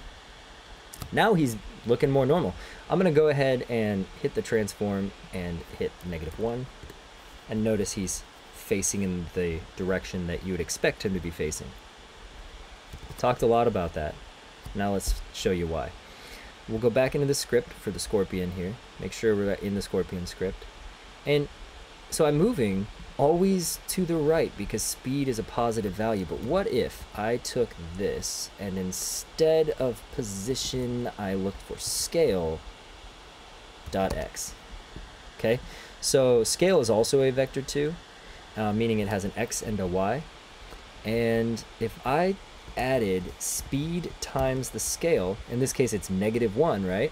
Now he's looking more normal. I'm going to go ahead and hit the transform and hit negative 1. And notice he's facing in the direction that you would expect him to be facing. Talked a lot about that. Now let's show you why. We'll go back into the script for the Scorpion here. Make sure we're in the Scorpion script. And so I'm moving always to the right because speed is a positive value. But what if I took this and instead of position, I looked for scale dot x. Okay, so scale is also a vector 2, uh, meaning it has an x and a y. And if I added speed times the scale, in this case it's negative one, right?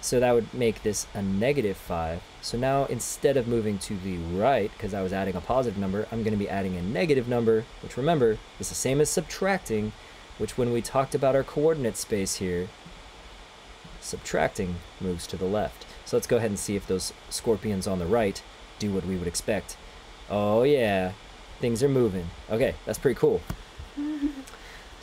So that would make this a negative 5. So now instead of moving to the right, because I was adding a positive number, I'm going to be adding a negative number, which remember is the same as subtracting, which when we talked about our coordinate space here, subtracting moves to the left. So let's go ahead and see if those scorpions on the right do what we would expect. Oh yeah, things are moving. Okay, that's pretty cool.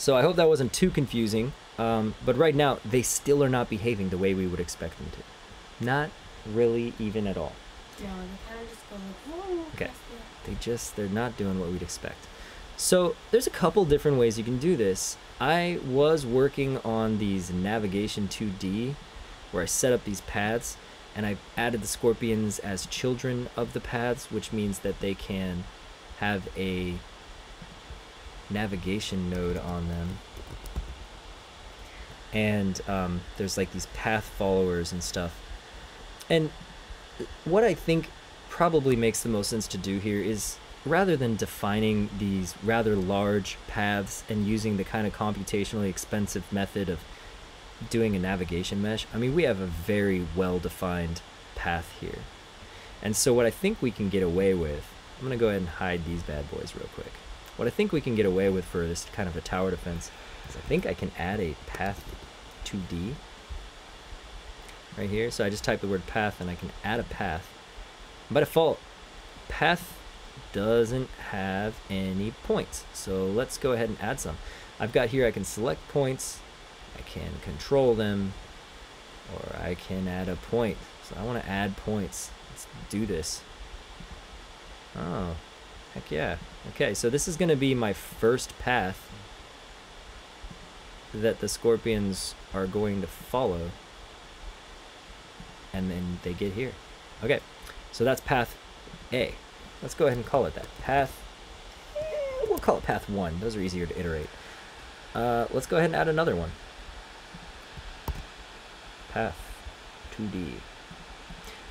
so I hope that wasn't too confusing. Um, but right now, they still are not behaving the way we would expect them to. Not really even at all. No, they kind of just go like, "Whoa, Okay. They just, they're not doing what we'd expect. So there's a couple different ways you can do this. I was working on these navigation 2D where I set up these paths and I added the scorpions as children of the paths, which means that they can have a navigation node on them and um, there's like these path followers and stuff. And what I think probably makes the most sense to do here is rather than defining these rather large paths and using the kind of computationally expensive method of doing a navigation mesh, I mean, we have a very well defined path here. And so, what I think we can get away with, I'm going to go ahead and hide these bad boys real quick. What I think we can get away with for this kind of a tower defense is I think I can add a path 2D right here. So I just type the word path and I can add a path. By default, path doesn't have any points. So let's go ahead and add some. I've got here I can select points, I can control them, or I can add a point. So I want to add points. Let's do this. Oh, heck yeah. Okay, so this is going to be my first path that the scorpions are going to follow and then they get here. Okay so that's path a. Let's go ahead and call it that. Path eh, we'll call it path one. Those are easier to iterate. Uh, let's go ahead and add another one. Path 2d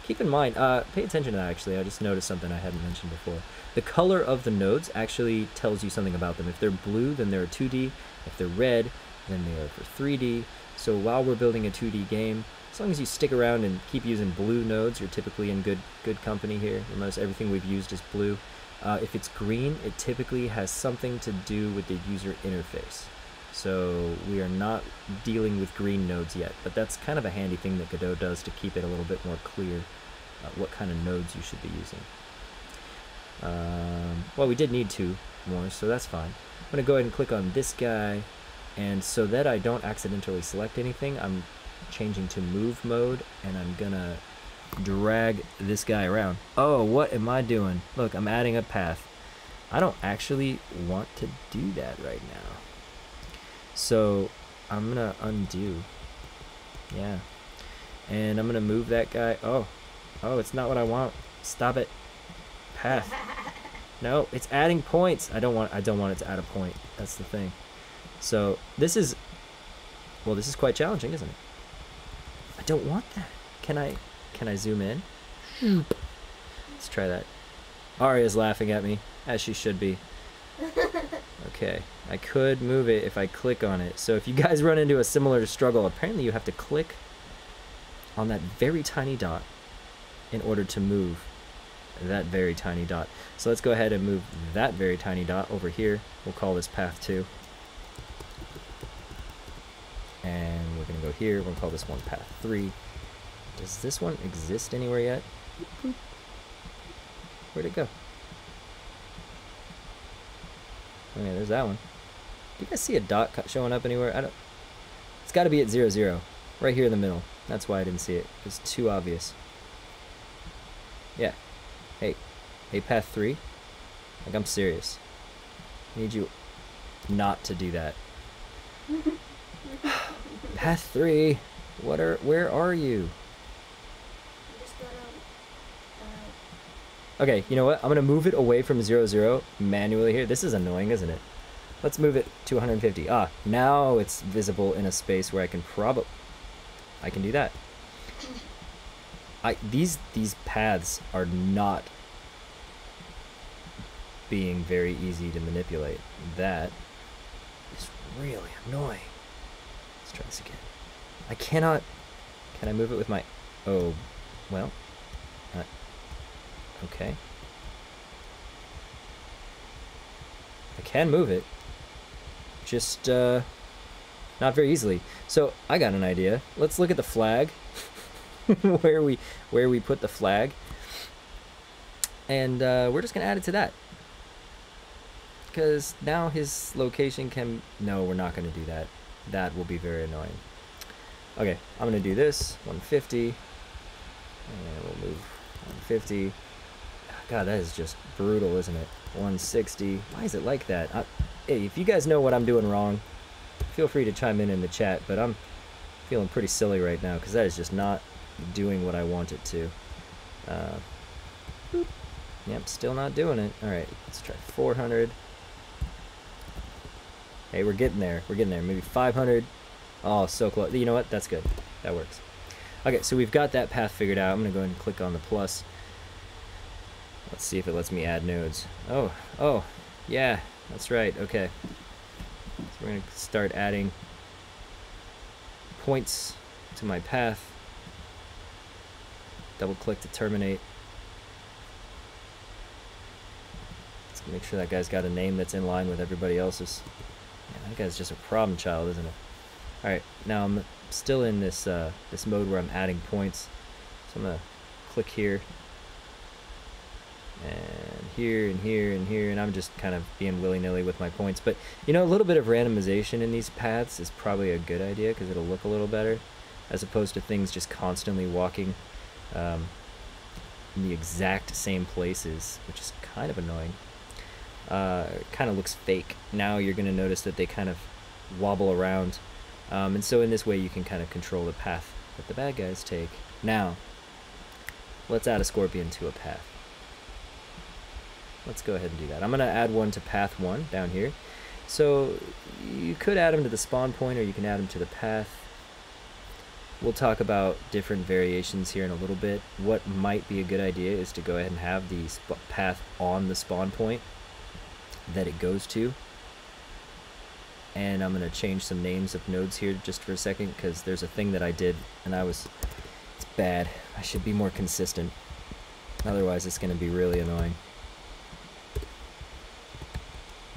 keep in mind uh, pay attention to that actually i just noticed something i hadn't mentioned before the color of the nodes actually tells you something about them if they're blue then they're 2d if they're red then they are for 3D. So while we're building a 2D game, as long as you stick around and keep using blue nodes, you're typically in good good company here. You'll notice everything we've used is blue. Uh, if it's green, it typically has something to do with the user interface. So we are not dealing with green nodes yet, but that's kind of a handy thing that Godot does to keep it a little bit more clear uh, what kind of nodes you should be using. Um, well, we did need two more, so that's fine. I'm going to go ahead and click on this guy, and so that I don't accidentally select anything, I'm changing to move mode, and I'm going to drag this guy around. Oh, what am I doing? Look, I'm adding a path. I don't actually want to do that right now. So I'm gonna undo. Yeah. And I'm gonna move that guy. Oh, oh, it's not what I want. Stop it. Path. No, it's adding points. I don't want. I don't want it to add a point. That's the thing. So this is. Well, this is quite challenging, isn't it? I don't want that. Can I? Can I zoom in? Let's try that. Aria's laughing at me, as she should be. Okay, I could move it if I click on it. So if you guys run into a similar struggle, apparently you have to click on that very tiny dot in order to move that very tiny dot. So let's go ahead and move that very tiny dot over here. We'll call this path 2. And we're going to go here. We're going to call this one path 3. Does this one exist anywhere yet? Where'd it go? Oh yeah, there's that one. Do you guys see a dot showing up anywhere? I don't. It's got to be at zero zero, right here in the middle. That's why I didn't see it. It's too obvious. Yeah. Hey, hey, path three. Like I'm serious. I need you not to do that. path three. What are? Where are you? Okay, you know what? I'm gonna move it away from zero zero manually here. This is annoying, isn't it? Let's move it to 150. Ah, now it's visible in a space where I can probably... I can do that. I These, these paths are not being very easy to manipulate. That is really annoying. Let's try this again. I cannot... Can I move it with my... Oh, well... Okay. I can move it. Just, uh, not very easily. So, I got an idea. Let's look at the flag. where we where we put the flag. And uh, we're just going to add it to that. Because now his location can... No, we're not going to do that. That will be very annoying. Okay, I'm going to do this. 150. And we'll move 150. God, that is just brutal, isn't it? 160. Why is it like that? I, hey, if you guys know what I'm doing wrong, feel free to chime in in the chat, but I'm feeling pretty silly right now because that is just not doing what I want it to. Uh, yep, still not doing it. Alright, let's try 400. Hey, we're getting there. We're getting there. Maybe 500. Oh, so close. You know what? That's good. That works. Okay, so we've got that path figured out. I'm going to go ahead and click on the plus. Let's see if it lets me add nodes. Oh, oh, yeah, that's right, okay. So we're to start adding points to my path. Double click to terminate. Let's make sure that guy's got a name that's in line with everybody else's. Yeah, that guy's just a problem child, isn't it? Alright, now I'm still in this, uh, this mode where I'm adding points. So I'm to click here and here and here and here and I'm just kind of being willy-nilly with my points. But you know a little bit of randomization in these paths is probably a good idea because it'll look a little better as opposed to things just constantly walking um, in the exact same places which is kind of annoying. Uh, kind of looks fake. Now you're gonna notice that they kind of wobble around. Um, and so in this way you can kind of control the path that the bad guys take. Now let's add a scorpion to a path Let's go ahead and do that. I'm going to add one to path 1 down here. So you could add them to the spawn point or you can add them to the path. We'll talk about different variations here in a little bit. What might be a good idea is to go ahead and have the path on the spawn point that it goes to. and I'm gonna change some names of nodes here just for a second because there's a thing that I did and I was it's bad. I should be more consistent. Otherwise, it's gonna be really annoying.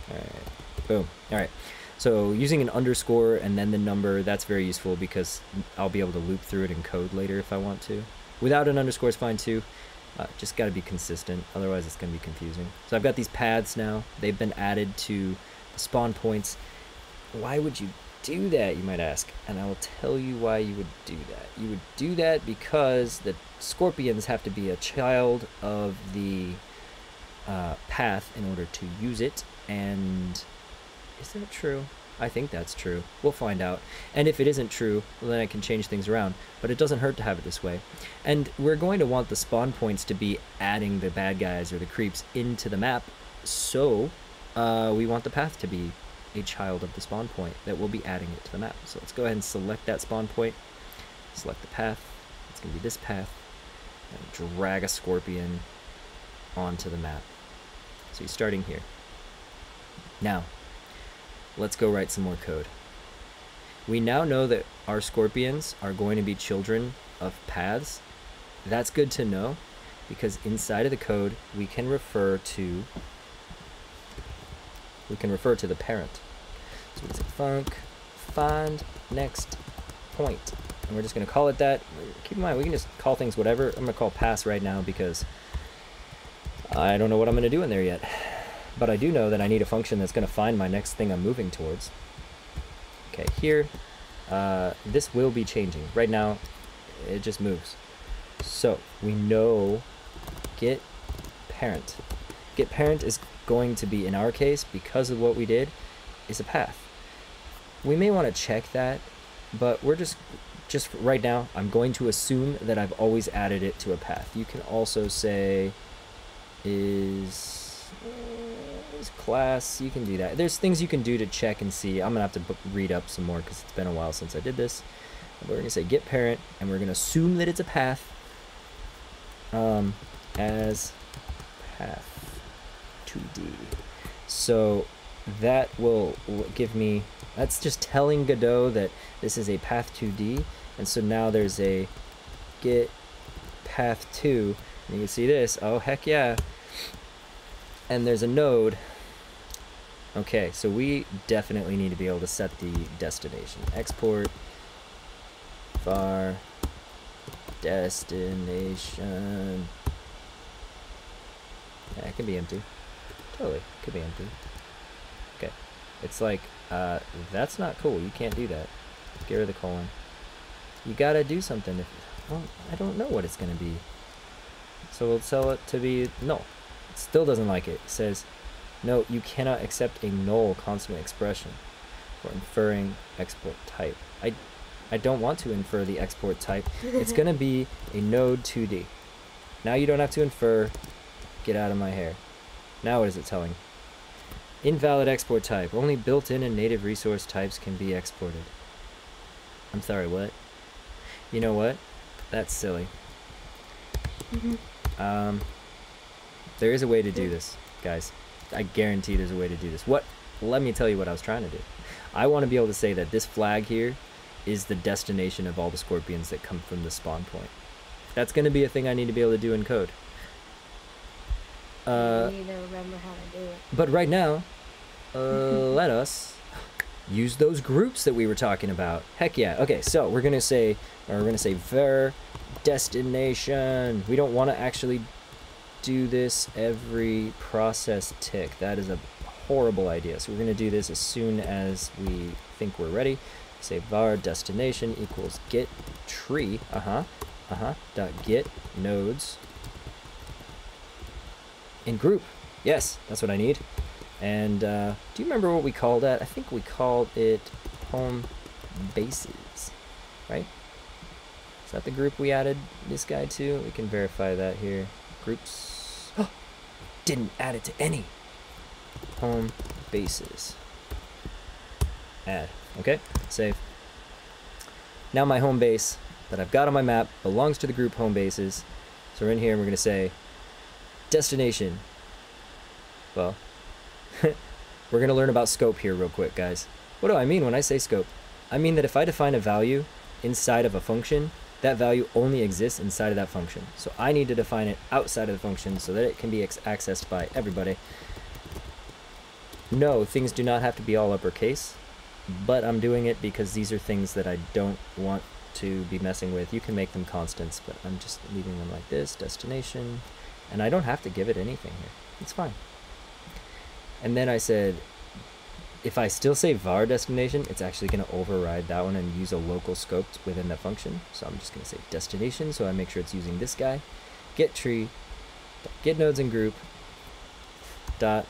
All right, boom. All right. So using an underscore and then the number, that's very useful because I'll be able to loop through it in code later if I want to. Without an underscore is fine too. Uh, just got to be consistent, otherwise it's going to be confusing. So I've got these paths now. They've been added to the spawn points. Why would you do that, you might ask? And I will tell you why you would do that. You would do that because the scorpions have to be a child of the uh, path in order to use it, and is that true? I think that's true. We'll find out. And if it isn't true, well, then I can change things around. But it doesn't hurt to have it this way. And we're going to want the spawn points to be adding the bad guys or the creeps into the map. So uh, we want the path to be a child of the spawn point that will be adding it to the map. So let's go ahead and select that spawn point. Select the path. It's going to be this path. And drag a scorpion onto the map. So he's starting here. Now, let's go write some more code. We now know that our scorpions are going to be children of paths. That's good to know because inside of the code we can refer to we can refer to the parent. So we say func find next point. And we're just going to call it that. Keep in mind, we can just call things whatever. I'm going to call pass right now because I don't know what I'm going to do in there yet. But I do know that I need a function that's going to find my next thing I'm moving towards. Okay, here, uh, this will be changing. Right now, it just moves. So, we know get parent. Get parent is going to be, in our case, because of what we did, is a path. We may want to check that, but we're just, just right now, I'm going to assume that I've always added it to a path. You can also say is class you can do that. There's things you can do to check and see. I'm gonna have to read up some more because it's been a while since i did this. But we're gonna say get parent and we're gonna assume that it's a path um as path 2d so that will will give me that's just telling godot that this is a path 2d and so now there's a get path 2 and you can see this. Oh heck yeah. And there's a node. Okay, so we definitely need to be able to set the destination. Export var destination. Yeah, it can be empty. Totally, could be empty. Okay, it's like, uh, that's not cool. You can't do that. Get rid of the colon. You gotta do something. If, well, I don't know what it's gonna be. So we'll tell it to be null. Still doesn't like it. it. Says, no, you cannot accept a null constant expression for inferring export type. I, I don't want to infer the export type. it's going to be a node 2D. Now you don't have to infer. Get out of my hair. Now what is it telling? Invalid export type. Only built-in and native resource types can be exported. I'm sorry, what? You know what? That's silly. Um, there is a way to do this, guys. I guarantee there's a way to do this. What? Let me tell you what I was trying to do. I want to be able to say that this flag here is the destination of all the scorpions that come from the spawn point. That's going to be a thing I need to be able to do in code. Uh, you need to remember how to do it. but right now, uh, let us use those groups that we were talking about. Heck yeah. Okay, so we're gonna say, or we're gonna say var destination. We don't want to actually do this every process tick. That is a horrible idea. So we're gonna do this as soon as we think we're ready. Say var destination equals get tree. Uh huh. Uh huh. Dot get nodes in group. Yes, that's what I need. And uh, do you remember what we called that? I think we called it home bases, right? Is that the group we added this guy to? We can verify that here. Groups. Didn't add it to any. Home bases. Add. Okay, save. Now my home base that I've got on my map belongs to the group home bases. So we're in here and we're going to say destination. Well, we're going to learn about scope here real quick, guys. What do I mean when I say scope? I mean that if I define a value inside of a function, that value only exists inside of that function. So I need to define it outside of the function so that it can be accessed by everybody. No, things do not have to be all uppercase, but I'm doing it because these are things that I don't want to be messing with. You can make them constants, but I'm just leaving them like this, destination, and I don't have to give it anything here. It's fine. And then I said, if I still say var destination, it's actually going to override that one and use a local scope within that function. So I'm just going to say destination, so I make sure it's using this guy. Get tree, get nodes and group, dot.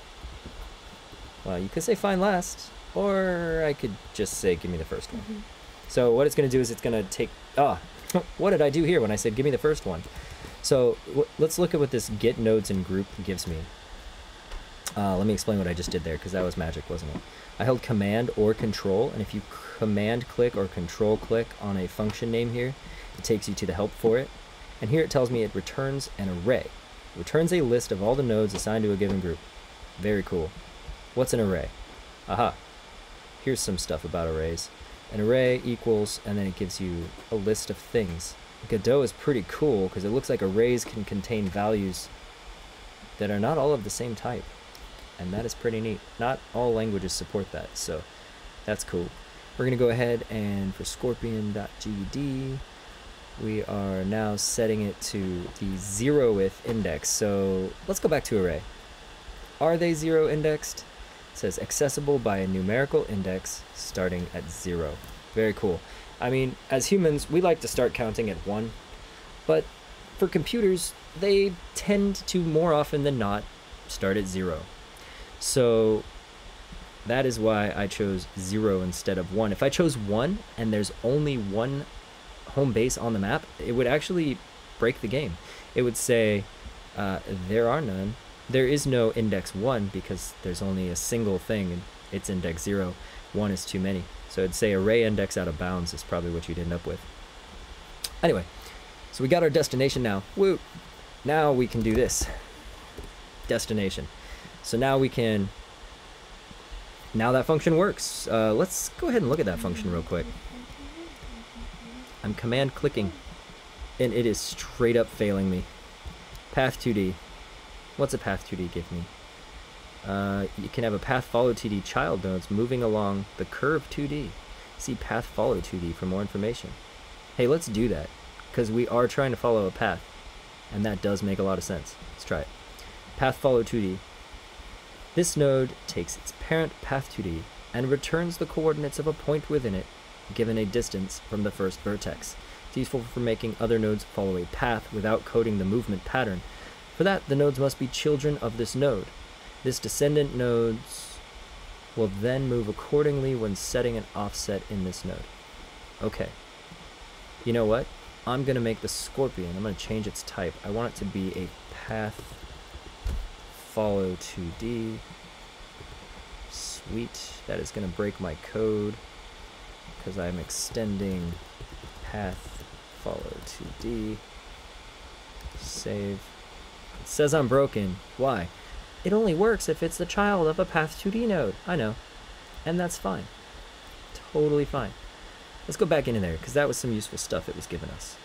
Well, you could say find last, or I could just say give me the first one. Mhm. So what it's going to do is it's going to take. Ah, what did I do here when I said give me the first one? So w- let's look at what this get nodes and group gives me. Uh, let me explain what I just did there because that was magic, wasn't it? I held command or control, and if you command click or control click on a function name here, it takes you to the help for it. And here it tells me it returns an array. It returns a list of all the nodes assigned to a given group. Very cool. What's an array? Aha. Here's some stuff about arrays. An array equals, and then it gives you a list of things. Godot is pretty cool because it looks like arrays can contain values that are not all of the same type. And that is pretty neat. Not all languages support that, so that's cool. We're going to go ahead and for scorpion.gd, we are now setting it to the zeroth index. So let's go back to array. Are they zero indexed? It says accessible by a numerical index starting at zero. Very cool. I mean, as humans, we like to start counting at one, but for computers, they tend to more often than not start at zero. So that is why I chose zero instead of one. If I chose one and there's only one home base on the map, it would actually break the game. It would say uh, there are none. There is no index one because there's only a single thing and it's index zero. One is too many. So it'd say array index out of bounds is probably what you'd end up with. Anyway, so we got our destination now. Woo! Now we can do this. Destination. So now we can. Now that function works. Uh, let's go ahead and look at that function real quick. I'm command clicking, and it is straight up failing me. Path 2D. What's a path 2D give me? Uh, you can have a path follow 2D child nodes moving along the curve 2D. See path follow 2D for more information. Hey, let's do that, because we are trying to follow a path, and that does make a lot of sense. Let's try it. Path follow 2D. This node takes its parent path 2D and returns the coordinates of a point within it, given a distance from the first vertex. It's useful for making other nodes follow a path without coding the movement pattern. For that, the nodes must be children of this node. This descendant nodes will then move accordingly when setting an offset in this node. Okay. You know what? I'm going to make the scorpion. I'm going to change its type. I want it to be a path follow 2D. Sweet. That is going to break my code because I'm extending path follow 2D. Save. It says I'm broken. Why? It only works if it's the child of a path 2D node. I know. And that's fine. Totally fine. Let's go back into there because that was some useful stuff it was giving us.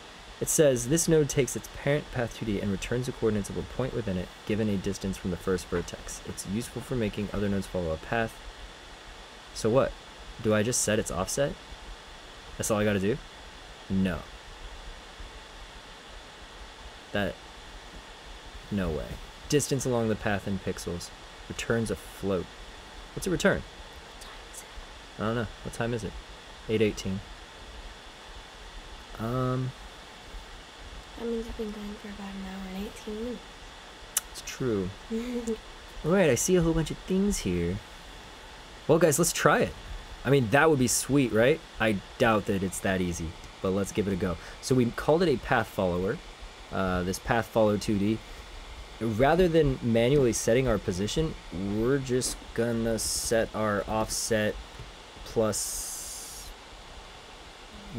It says this node takes its parent path 2D and returns the coordinates of a point within it given a distance from the first vertex. It's useful for making other nodes follow a path. So what? Do I just set its offset? That's all I gotta do? No. That. No way. Distance along the path in pixels. Returns a float. What's a return? I don't know. What time is it? 8.18. Um, That means I've been going for about an hour and 18 minutes. it's true. Alright, I see a whole bunch of things here. Well, guys, let's try it. I mean, that would be sweet, right? I doubt that it's that easy, but let's give it a go. So we called it a path follower, uh, this path follow 2D. Rather than manually setting our position, we're just gonna set our offset plus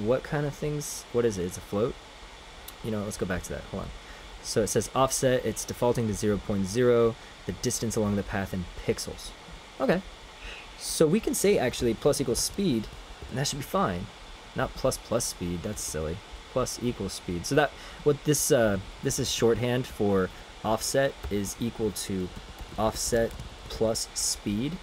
what kind of things? What is it? It's a float? You know, let's go back to that. Hold on. So it says offset, it's defaulting to 0.0, the distance along the path in pixels. Okay. So we can say actually plus equals speed, and that should be fine. Not plus plus speed. That's silly. Plus equals speed. So that what this uh, this is shorthand for offset is equal to offset plus speed.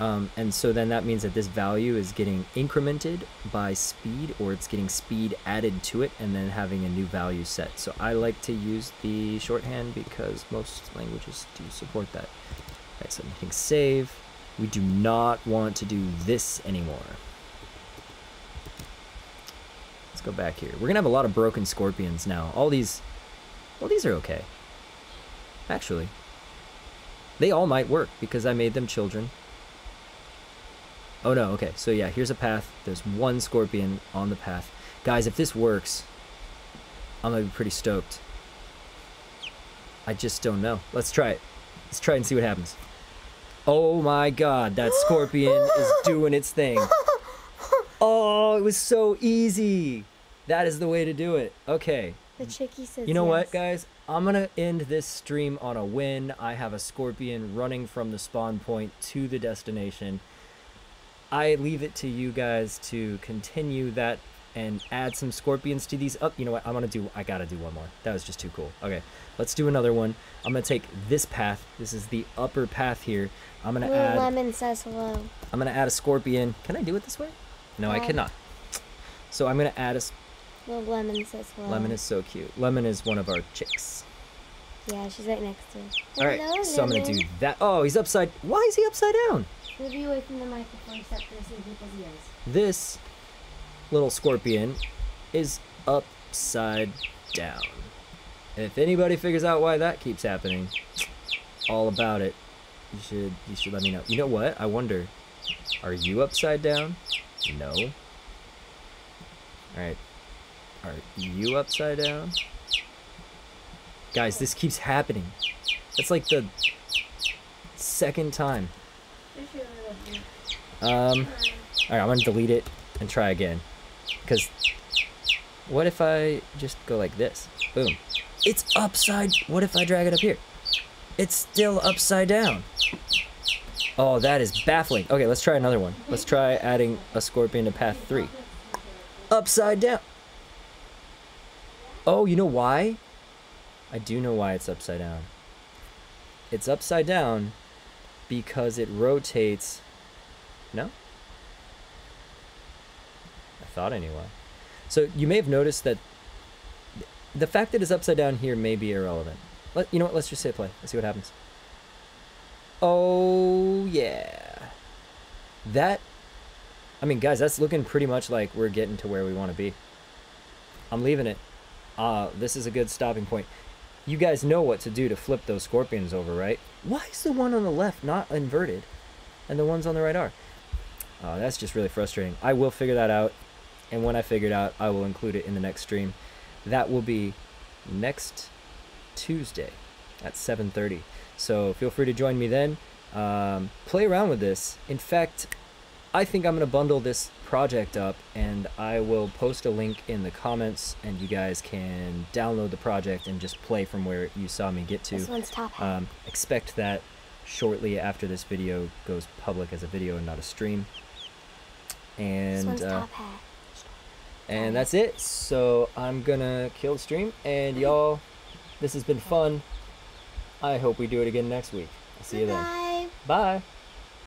Um, and so then that means that this value is getting incremented by speed or it's getting speed added to it and then having a new value set. So I like to use the shorthand because most languages do support that. Alright, so I'm hitting save. We do not want to do this anymore. Let's go back here. We're gonna have a lot of broken scorpions now. All these, well, these are okay. Actually, they all might work because I made them children. Oh no, okay. So yeah, here's a path. There's one scorpion on the path. Guys, if this works, I'm gonna be pretty stoked. I just don't know. Let's try it. Let's try and see what happens. Oh my god, that scorpion is doing its thing. Oh, it was so easy. That is the way to do it. Okay. The chickie says You know what, guys? I'm gonna end this stream on a win. I have a scorpion running from the spawn point to the destination. I leave it to you guys to continue that and add some scorpions to these up. You know what? I'm gonna do. I gotta do one more. That was just too cool. Okay, let's do another one. I'm gonna take this path. This is the upper path here. I'm gonna Blue add. lemon says hello. I'm gonna add a scorpion. Can I do it this way? No, I cannot. So I'm gonna add a. Blue lemon says hello. Lemon is so cute. Lemon is one of our chicks. Yeah, she's right next to. All right, so I'm gonna do that. Oh, he's upside. Why is he upside down? Move you away from the microphone, except for some people's ears. This little scorpion is upside down. And if anybody figures out why that keeps happening, all about it. You should you should let me know. You know what? I wonder. Are you upside down? No. All right. Are you upside down? Guys, this keeps happening. That's like the second time. Um, all right, I'm gonna delete it and try again. Cause what if I just go like this? Boom. It's upside. What if I drag it up here? It's still upside down. Oh, that is baffling. Okay, let's try another one. Let's try adding a scorpion to path three. Upside down. Oh, you know why? I do know why it's upside down. It's upside down because it rotates. No? I thought anyway. So you may have noticed that the fact that it's upside down here may be irrelevant. Let you know what? Let's just hit play. Let's see what happens. Oh yeah, that. I mean, guys, that's looking pretty much like we're getting to where we want to be. I'm leaving it. Uh, this is a good stopping point. You guys know what to do to flip those scorpions over, right? Why is the one on the left not inverted, and the ones on the right are? Oh, that's just really frustrating. I will figure that out, and when I figure it out, I will include it in the next stream. That will be next Tuesday at 7:30. So feel free to join me then. Um, play around with this. In fact, I think I'm gonna bundle this project up, and I will post a link in the comments, and you guys can download the project and just play from where you saw me get to. This one's top hat. Um, expect that shortly after this video goes public as a video and not a stream. And uh, and that's it. So I'm gonna kill the stream, and y'all, this has been fun. I hope we do it again next week. I'll see you then. Bye. Bye.